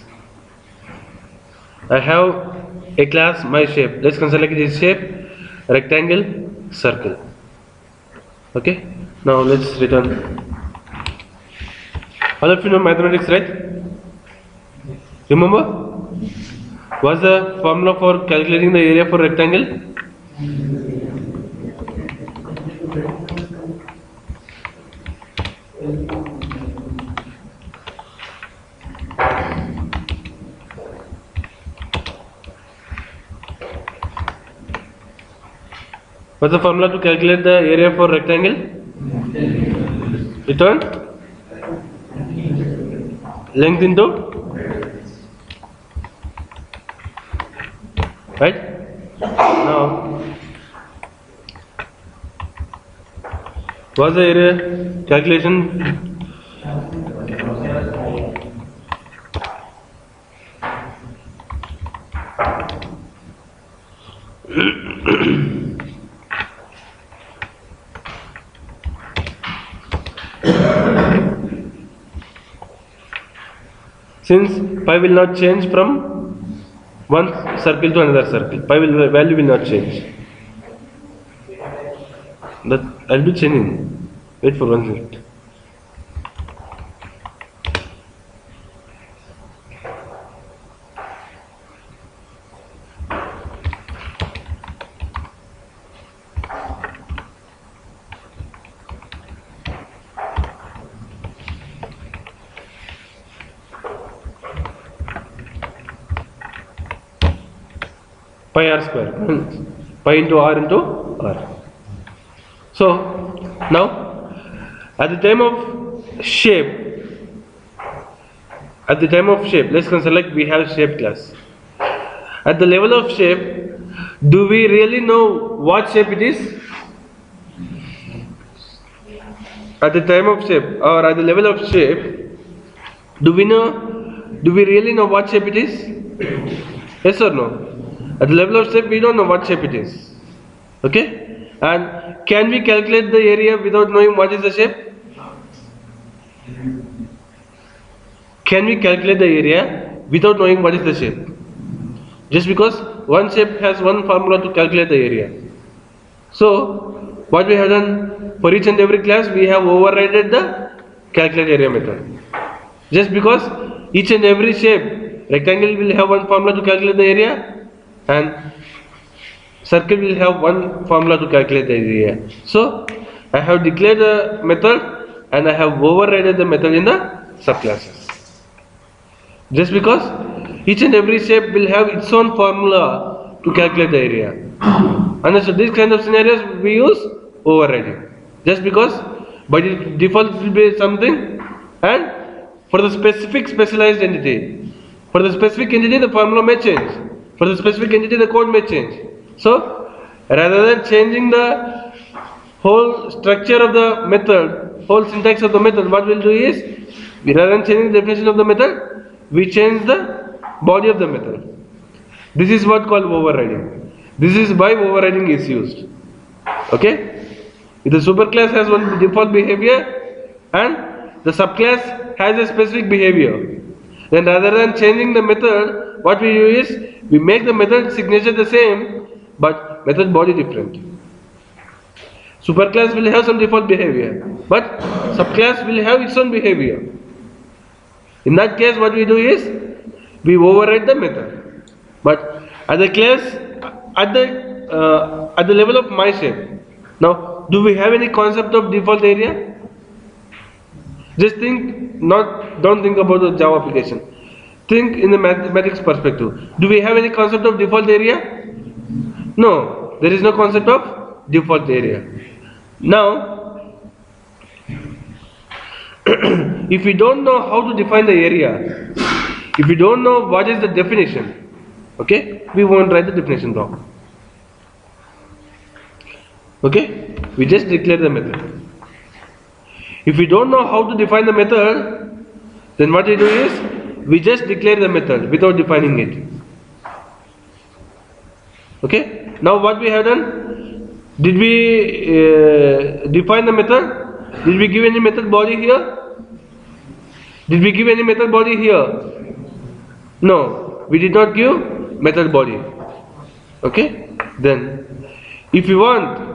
I have a class my shape let's consider like this shape rectangle circle. Okay. Now let's return. All of you know mathematics, right? Remember? What's the formula for calculating the area for rectangle? The formula to calculate the area for rectangle? Return length into right? Now what's the area calculation since pi will not change from one circle to another circle. Pi will value will not change. That i'll be changing. Wait for one minute pi r square pi into r into r so now at the time of shape at the time of shape let's consider like we have shape class. At the level of shape do we really know what shape it is? At the time of shape or at the level of shape do we know do we really know what shape it is? Yes or no at the level of shape we don't know what shape it is. Okay? And can we calculate the area without knowing what is the shape? Can we calculate the area without knowing what is the shape? Just because one shape has one formula to calculate the area. So what we have done for each and every class we have overridden the calculate area method. Just because each and every shape rectangle will have one formula to calculate the area and circuit will have one formula to calculate the area so I have declared the method and I have overridden the method in the subclasses. Just because each and every shape will have its own formula to calculate the area. And so these kind of scenarios we use overriding. Just because by default it will be something. And for the specific specialized entity for the specific entity the formula may change for the specific entity the code may change. So rather than changing the whole structure of the method whole syntax of the method what we'll do is rather than changing the definition of the method we change the body of the method. This is what called overriding. This is why overriding is used. Okay? If the superclass has one default behavior and the subclass has a specific behavior. Then rather than changing the method what we do is we make the method signature the same but method body different. Superclass will have some default behavior but subclass will have its own behavior. In that case what we do is we override the method. But at the class at the uh, at the level of my shape now do we have any concept of default area? Just think not don't think about the java application think in the mathematics perspective. Do we have any concept of default area? No. There is no concept of default area. Now if we don't know how to define the area if we don't know what is the definition okay we won't write the definition block okay? We just declare the method. If we don't know how to define the method then what we do is we just declare the method without defining it. Okay? Now what we have done? Did we uh, define the method? Did we give any method body here? Did we give any method body here? No. We did not give method body. Okay? Then if you want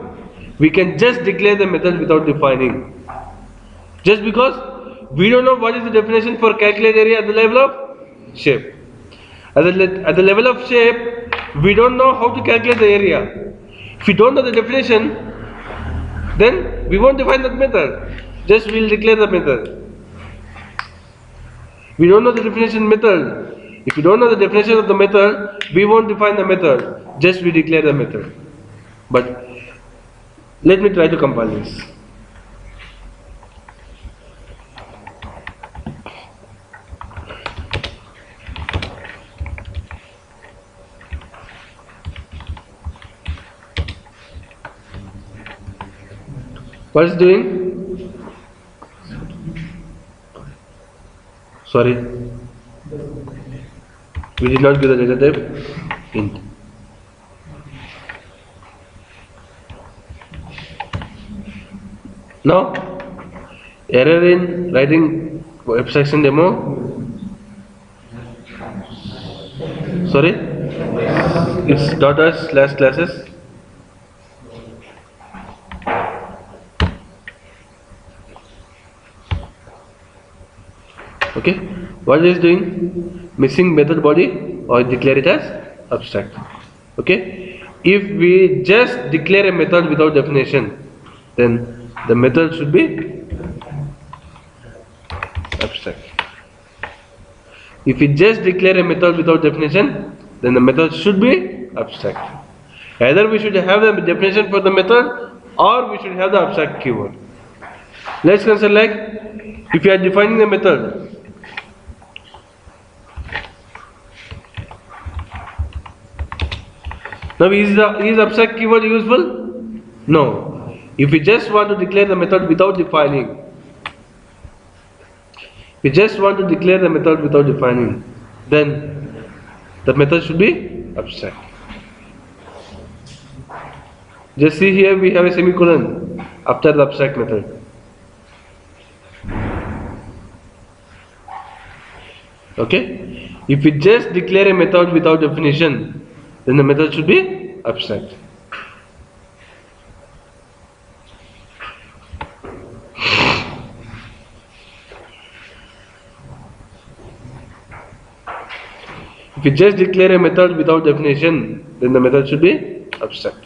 we can just declare the method without defining. Just because we don't know what is the definition for calculate area at the level of shape. At the, at the level of shape, we don't know how to calculate the area. If we don't know the definition, then we won't define that method. Just we'll declare the method. We don't know the definition method. If you don't know the definition of the method, we won't define the method. Just we declare the method. But let me try to compile this. What is doing? Sorry. We did not give the data type int. Now, error in writing abstraction demo. Sorry, it's dot s slash classes. Okay, what is doing? Missing method body or declare it as abstract. Okay, if we just declare a method without definition, then the method should be abstract. If we just declare a method without definition, then the method should be abstract. Either we should have the definition for the method or we should have the abstract keyword. Let's consider like if you are defining the method. Now is the is abstract keyword useful? No. If we just want to declare the method without defining, we just want to declare the method without defining, then the method should be abstract. Just see here we have a semicolon after the abstract method. Okay? If we just declare a method without definition, then the method should be abstract. If you just declare a method without definition, then the method should be abstract.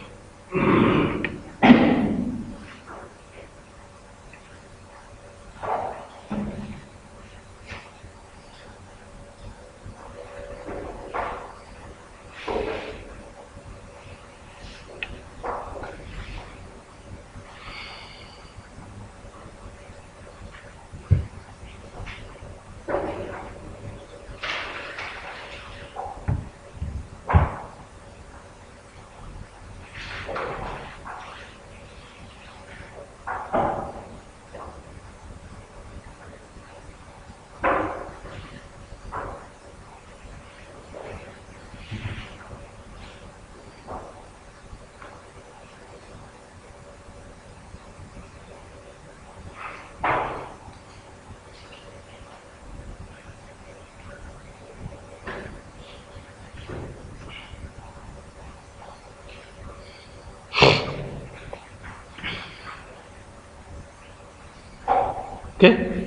Okay?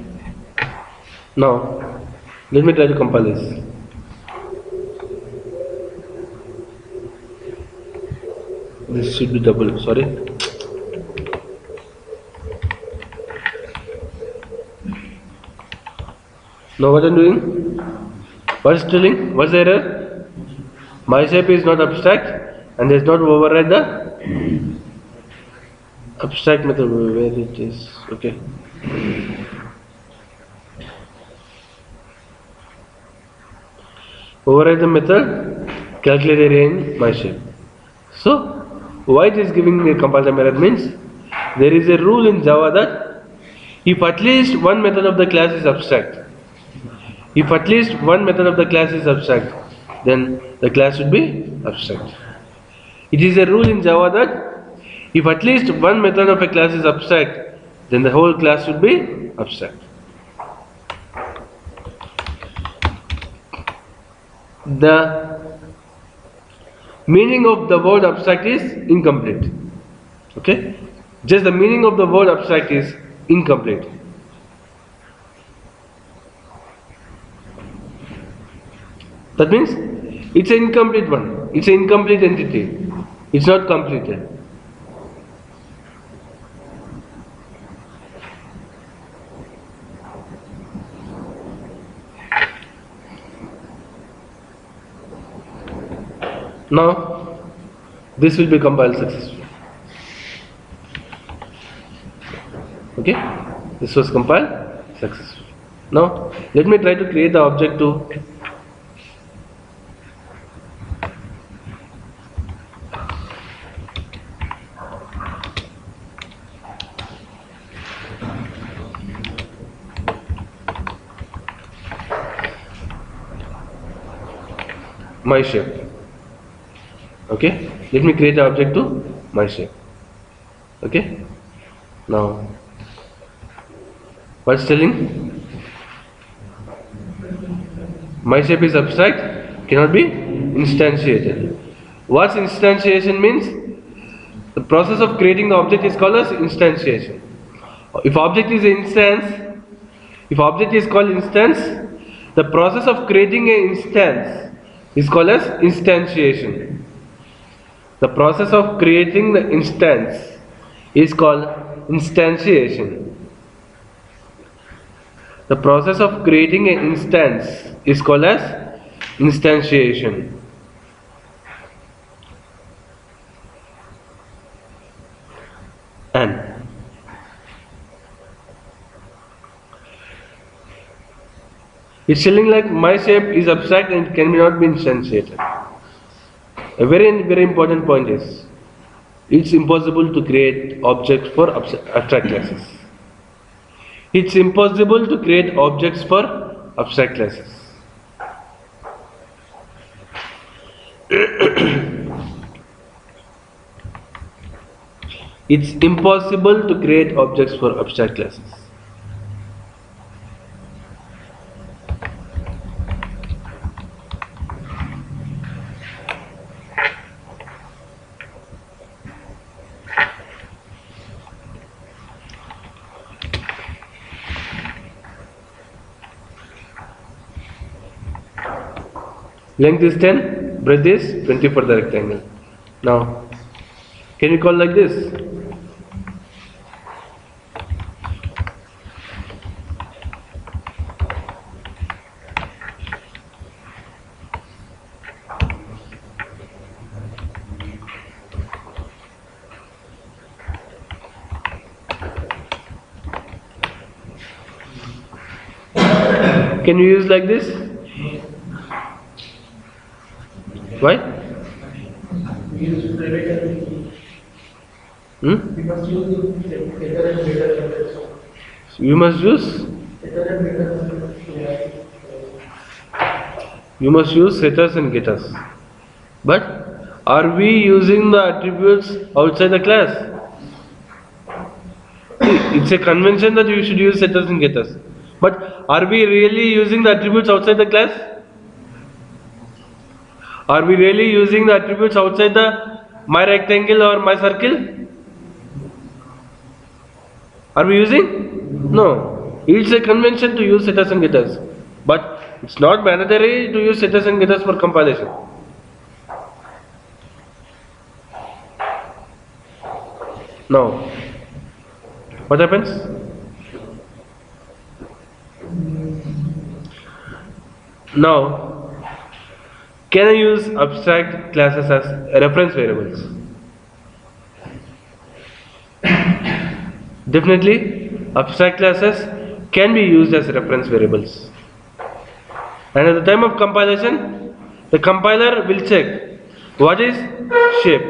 Now, let me try to compile this. This should be double, sorry. Now what I'm doing? What is telling? What's the error? My shape is not abstract and does not override the abstract method where it is. Okay. override the method calculate area in my shape. So why it is giving compile time error means there is a rule in Java that if at least one method of the class is abstract, if at least one method of the class is abstract, then the class should be abstract. It is a rule in Java that if at least one method of a class is abstract, then the whole class should be abstract. The meaning of the word abstract is incomplete. Okay? Just the meaning of the word abstract is incomplete. That means it's an incomplete one. It's an incomplete entity. It's not completed. Now, this will be compiled successfully. Okay, this was compiled successfully. Now, let me try to create the object to my shape. Okay, let me create an object to my shape. Okay, now what's telling? My shape is abstract, cannot be instantiated. What's instantiation means? The process of creating the object is called as instantiation. If object is instance, if object is called instance, the process of creating an instance is called as instantiation. The process of creating the instance is called instantiation. The process of creating an instance is called as instantiation. And it's telling like my shape is abstract and cannot be instantiated. A very very important point is it's impossible to create objects for abstract classes. It's impossible to create objects for abstract classes. it's impossible to create objects for abstract classes. Length is 10, breadth is 20 for the rectangle. Now, can you call like this? Can you use like this? Why? We use private Hmm? We must use the better and better methods. Hmm? You must use you must use setters and getters. But are we using the attributes outside the class? It's a convention that you should use setters and getters. But are we really using the attributes outside the class? Are we really using the attributes outside the my rectangle or my circle? Are we using? No. It's a convention to use setters and getters. But it's not mandatory to use setters and getters for compilation. Now, what happens? Now, can I use abstract classes as reference variables? Definitely, abstract classes can be used as reference variables. And at the time of compilation, the compiler will check what is shape.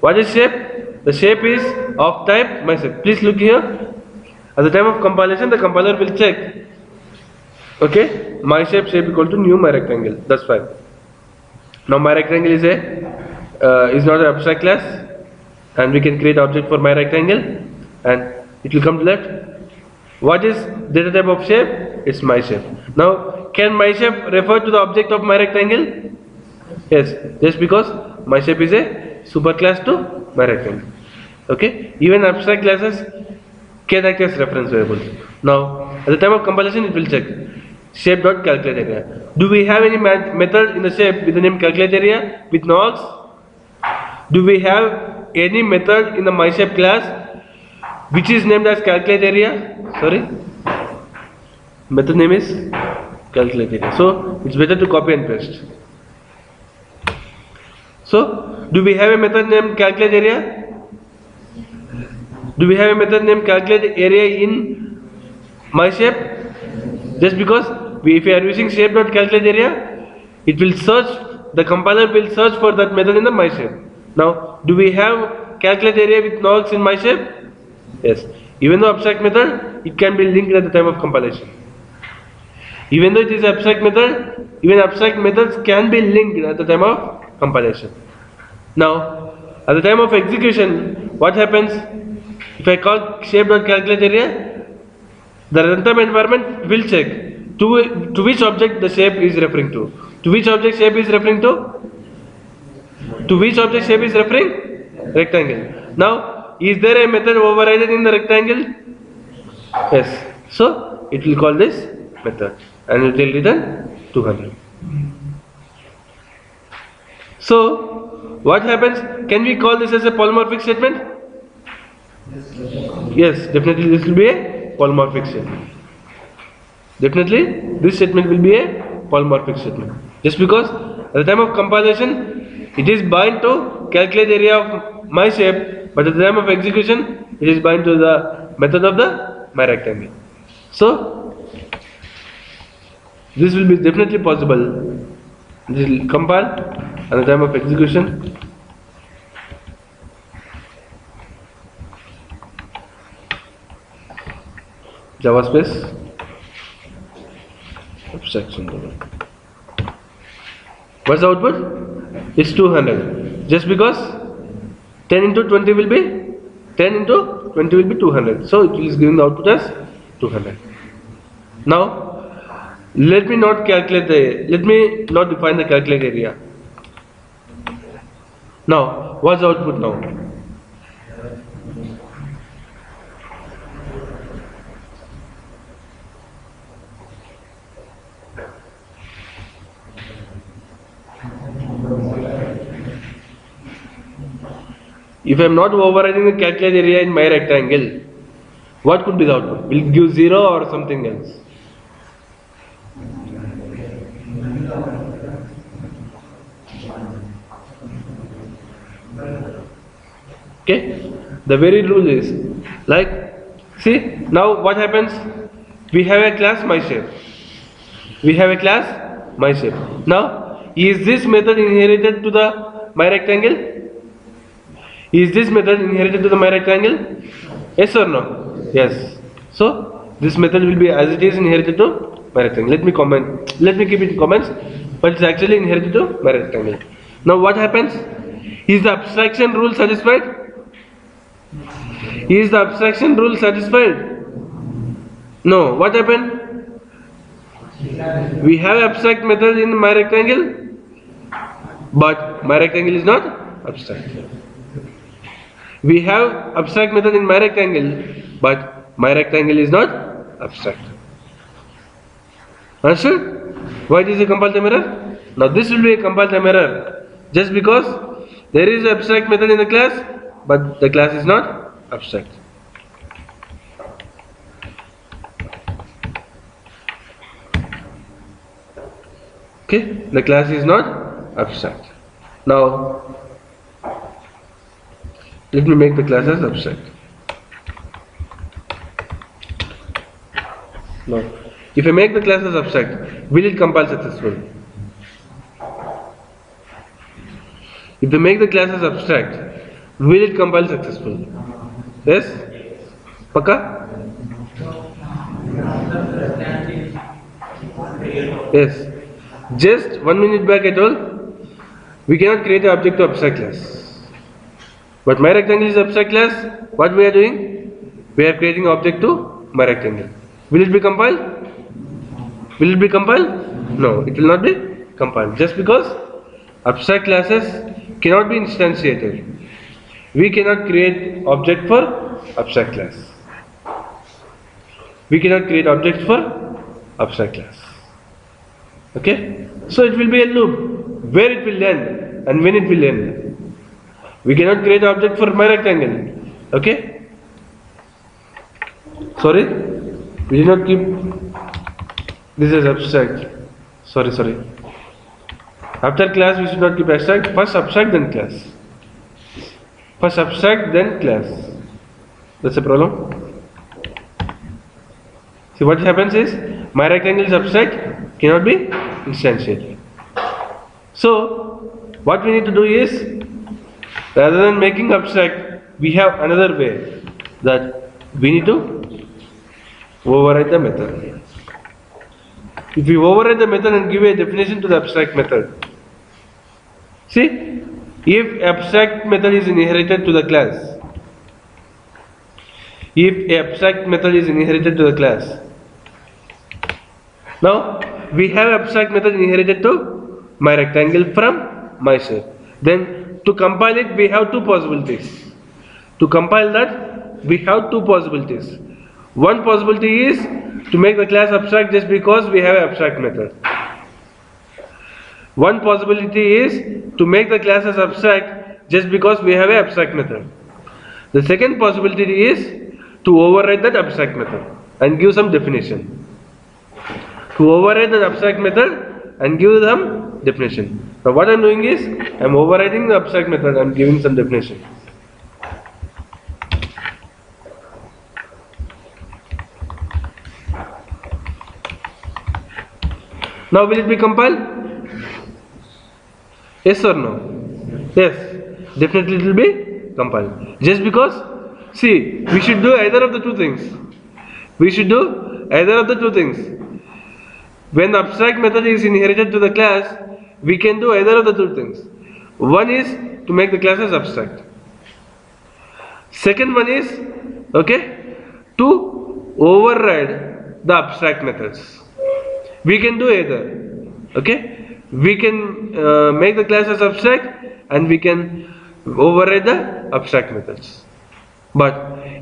What is shape? The shape is of type myself. Please look here. At the time of compilation, the compiler will check. Okay, my shape shape equal to new my rectangle. That's fine. Now my rectangle is a uh, is not an abstract class, and we can create object for my rectangle, and it will come to left. What is data type of shape? It's my shape. Now, can my shape refer to the object of my rectangle? Yes, just because my shape is a superclass to my rectangle. Okay, even abstract classes can act as reference variables. Now, at the time of compilation, it will check shape dot calculate area. Do we have any method in the shape with the name calculate area with nox? Do we have any method in the myShape class which is named as calculate area? Sorry, method name is calculate area. So it's better to copy and paste. So, do we have a method named calculate area? Do we have a method named calculate area in my shape? Just because we, if we are using shape.calculate area, it will search, the compiler will search for that method in the my shape. Now, do we have calculate area with nox in my shape? Yes. Even though abstract method, it can be linked at the time of compilation. Even though it is abstract method, even abstract methods can be linked at the time of compilation. Now, at the time of execution, what happens? If I call shape.calculate area, the runtime environment will check to, to which object the shape is referring to. To which object shape is referring to? To which object shape is referring? Rectangle. Now, is there a method overridden in the rectangle? Yes. So, it will call this method and it will return 200. So, what happens? Can we call this as a polymorphic statement? Yes, definitely this will be a polymorphic statement. Definitely this statement will be a polymorphic statement. Just because at the time of compilation it is bind to calculate area of my shape, but at the time of execution it is bind to the method of the my rectangle. So this will be definitely possible. This will compile at the time of execution. Java space abstraction demo. What's the output? It's 200. Just because 10 into 20 will be 10 into 20 will be 200. So it is giving the output as 200. Now let me not calculate the let me not define the calculate area. Now what's the output now? If I am not overriding the calculate area in my rectangle, what could be the output? Will it give 0 or something else? Okay? The very rule is like, see, now what happens? We have a class my shape. We have a class my shape. Now, is this method inherited to the my rectangle? Is this method inherited to the my rectangle? Yes or no? Yes. So this method will be as it is inherited to my rectangle. Let me comment. Let me keep it in comments. But it's actually inherited to my rectangle. Now what happens? Is the abstraction rule satisfied? Is the abstraction rule satisfied? No. What happened? We have abstract method in my rectangle, but my rectangle is not abstract. We have abstract method in my rectangle, but my rectangle is not abstract. Understood? Why it is a compile time error? Now this will be a compile time error just because there is abstract method in the class, but the class is not abstract. Okay, the class is not abstract. Now let me make the class as abstract. Now, if I make the class as abstract, will it compile successfully? If I make the class as abstract, will it compile successfully? Yes? Paka? Yes. Just one minute back at all, we cannot create an object to abstract class. But my rectangle is abstract class. What we are doing? We are creating object to my rectangle. Will it be compiled? Will it be compiled? No, it will not be compiled. Just because abstract classes cannot be instantiated. we cannot create object for abstract class. We cannot create object for abstract class. Okay? So it will be a loop where it will end and when it will end. We cannot create object for my rectangle. Okay? Sorry? We did not keep this is abstract. Sorry, sorry. After class we should not keep abstract. First abstract then class. First abstract then class. That's a problem. See what happens is my rectangle is abstract cannot be instantiated. So what we need to do is rather than making abstract we have another way that we need to override the method. If we override the method and give a definition to the abstract method, see if abstract method is inherited to the class, if abstract method is inherited to the class, now we have abstract method inherited to my rectangle from my shape. Then to compile it we have two possibilities. To compile that we have two possibilities. One possibility is to make the class abstract just because we have abstract method. One possibility is to make the class as abstract just because we have a abstract method. The second possibility is to override that abstract method and give some definition. To override that abstract method and give them definition. Now what I'm doing is I'm overriding the abstract method I'm giving some definition. Now will it be compiled? Yes or no? Yes, definitely it will be compiled. Just because, see, we should do either of the two things. We should do either of the two things. When the abstract method is inherited to the class, we can do either of the two things. One is to make the class as abstract. Second one is, okay, to override the abstract methods. We can do either, okay. We can uh, make the class as abstract and we can override the abstract methods. But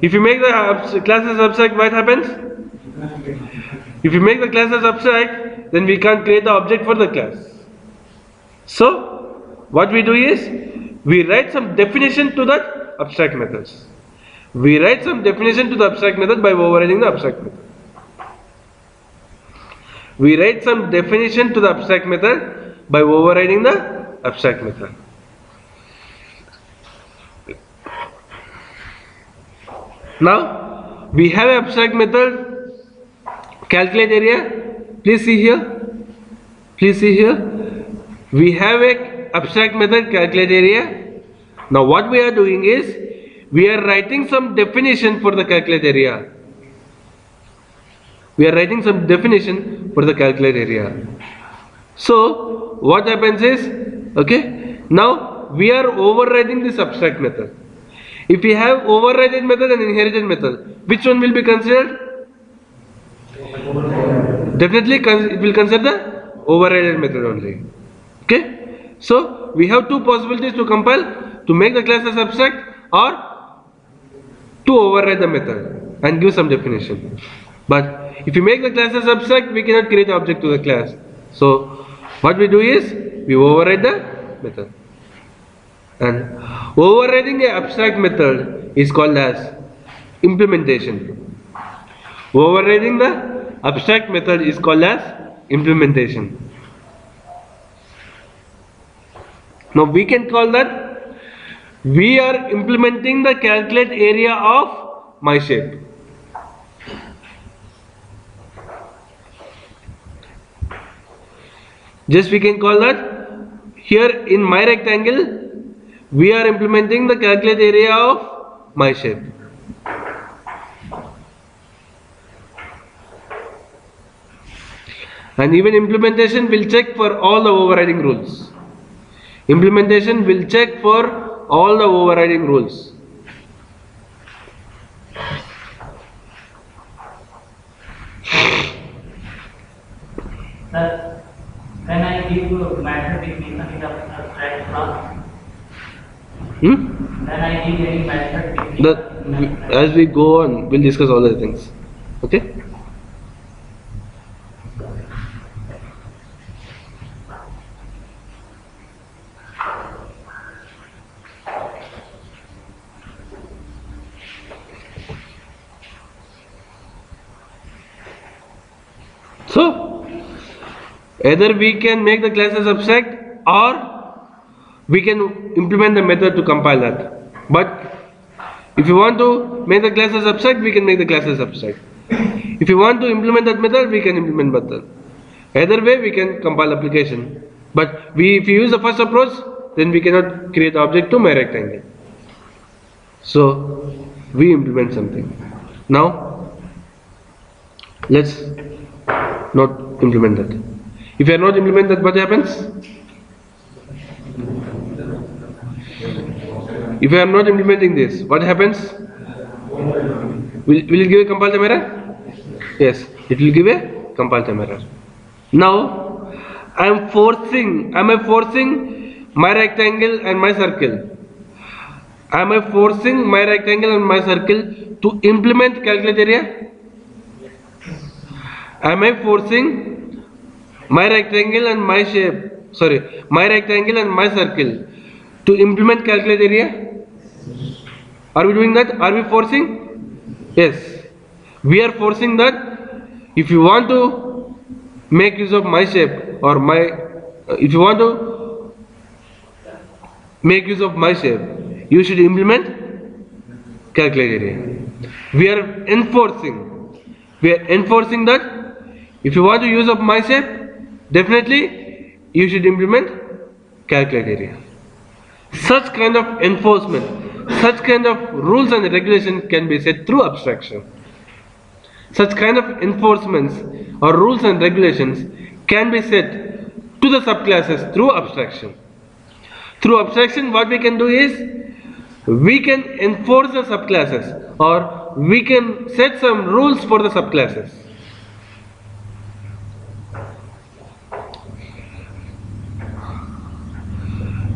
if you make the abs- class as abstract, what happens? If you make the class as abstract, then we can't create the object for the class. So, what we do is, we write some definition to the abstract methods. We write some definition to the abstract method by overriding the abstract method. We write some definition to the abstract method by overriding the abstract method. Now, we have abstract method calculate area? Please see here. Please see here. We have a abstract method calculate area. Now what we are doing is we are writing some definition for the calculate area. We are writing some definition for the calculate area. So what happens is okay now we are overriding this abstract method. If we have overridden method and inherited method which one will be considered definitely it will consider the overridden method only. Okay? So we have two possibilities to compile to make the class as abstract or to override the method and give some definition. But if we make the class as abstract we cannot create object to the class. So what we do is we override the method. And overriding a abstract method is called as implementation. Overriding the abstract method is called as implementation. Now we can call that we are implementing the calculate area of my shape. Just we can call that here in my rectangle we are implementing the calculate area of my shape and even implementation will check for all the overriding rules implementation will check for all the overriding rules Sir, can I give matter definition in the abstract class? Hmm? Then I need any method. The, as we go on, we'll discuss all the things. Okay? So, either we can make the classes abstract or we can implement the method to compile that. But if you want to make the classes abstract, we can make the classes abstract. If you want to implement that method, we can implement method. Either way, we can compile application. But we, if you use the first approach, then we cannot create object to my rectangle. So we implement something. Now let's not implement that. If you are not implement that, what happens? If I am not implementing this, what happens? Will, will it give a compile time error? Yes, it will give a compile time error. Now, I am forcing, am I forcing my rectangle and my circle? Am I forcing my rectangle and my circle to implement calculate area? Am I forcing my rectangle and my shape, sorry, my rectangle and my circle to implement calculate area? Are we doing that? Are we forcing? Yes. We are forcing that if you want to make use of my shape or my, uh, if you want to make use of my shape, you should implement calculate area. We are enforcing, we are enforcing that if you want to use of my shape, definitely you should implement calculate area. Such kind of enforcement, such kind of rules and regulation can be set through abstraction. Such kind of enforcements or rules and regulations can be set to the subclasses through abstraction. Through abstraction, what we can do is we can enforce the subclasses or we can set some rules for the subclasses.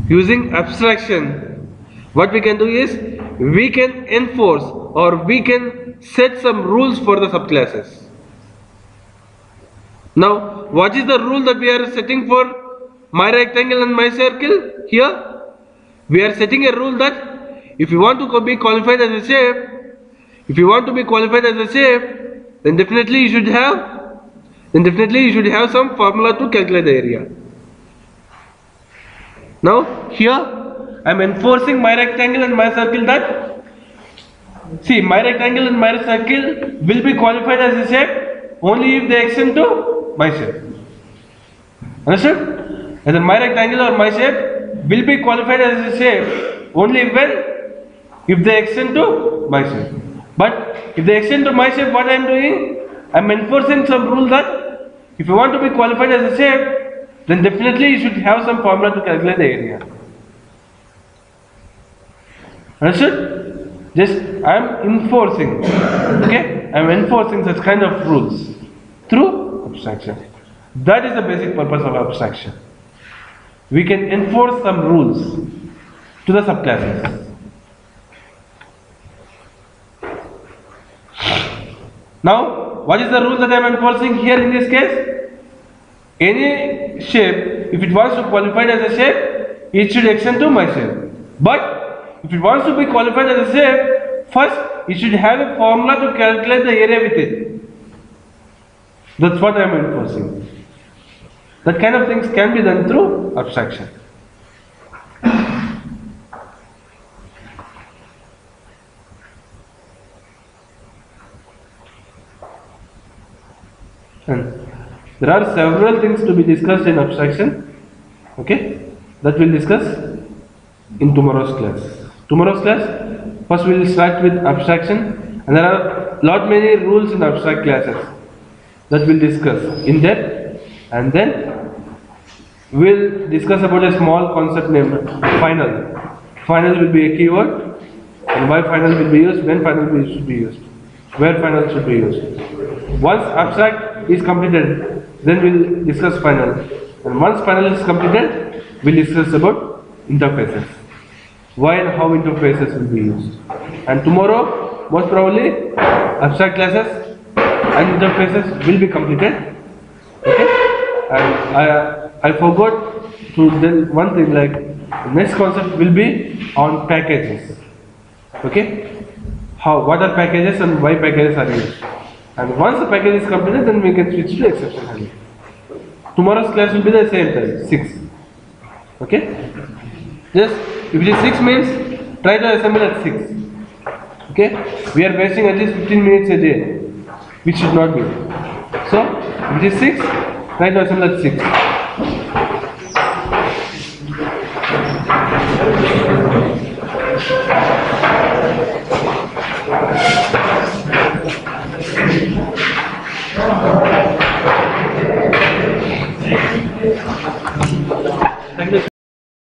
Using abstraction, what we can do is we can enforce or we can set some rules for the subclasses. Now, what is the rule that we are setting for my rectangle and my circle? Here, we are setting a rule that if you want to be qualified as a shape, if you want to be qualified as a shape, then definitely you should have, then definitely you should have some formula to calculate the area. Now, here I am enforcing my rectangle and my circle that see my rectangle and my circle will be qualified as a shape only if they extend to my shape. Understood? Either my rectangle or my shape will be qualified as a shape only when if they extend to my shape. But if they extend to my shape, what I am doing? I am enforcing some rule that if you want to be qualified as a shape, then definitely you should have some formula to calculate the area. Understood? Just I am enforcing. Okay? I am enforcing such kind of rules through abstraction. That is the basic purpose of abstraction. We can enforce some rules to the subclasses. Now, what is the rule that I am enforcing here in this case? Any shape, if it wants to qualify as a shape, it should extend to my shape. But if it wants to be qualified as a shape, first it should have a formula to calculate the area with it. That's what I am enforcing. That kind of things can be done through abstraction. And there are several things to be discussed in abstraction. Okay, that we'll discuss in tomorrow's class. Tomorrow's class, first we'll start with abstraction, and there are lot many rules in abstract classes that we'll discuss in depth, and then we'll discuss about a small concept named final. Final will be a keyword, and why final will be used, when final should be used, where final should be used. Once abstract is completed, then we'll discuss final. And once final is completed, we'll discuss about interfaces. why and how interfaces will be used. And tomorrow, most probably, abstract classes and interfaces will be completed. Okay? And I, I forgot to tell one thing like next concept will be on packages. Okay? How what are packages and why packages are used. And once the package is completed, then we can switch to exception handling. Tomorrow's class will be the same time, 6. Okay? Just if it is 6 means try to assemble at 6. Okay? We are wasting at least 15 minutes a day, which should not be. So, if it is 6, try to assemble at 6.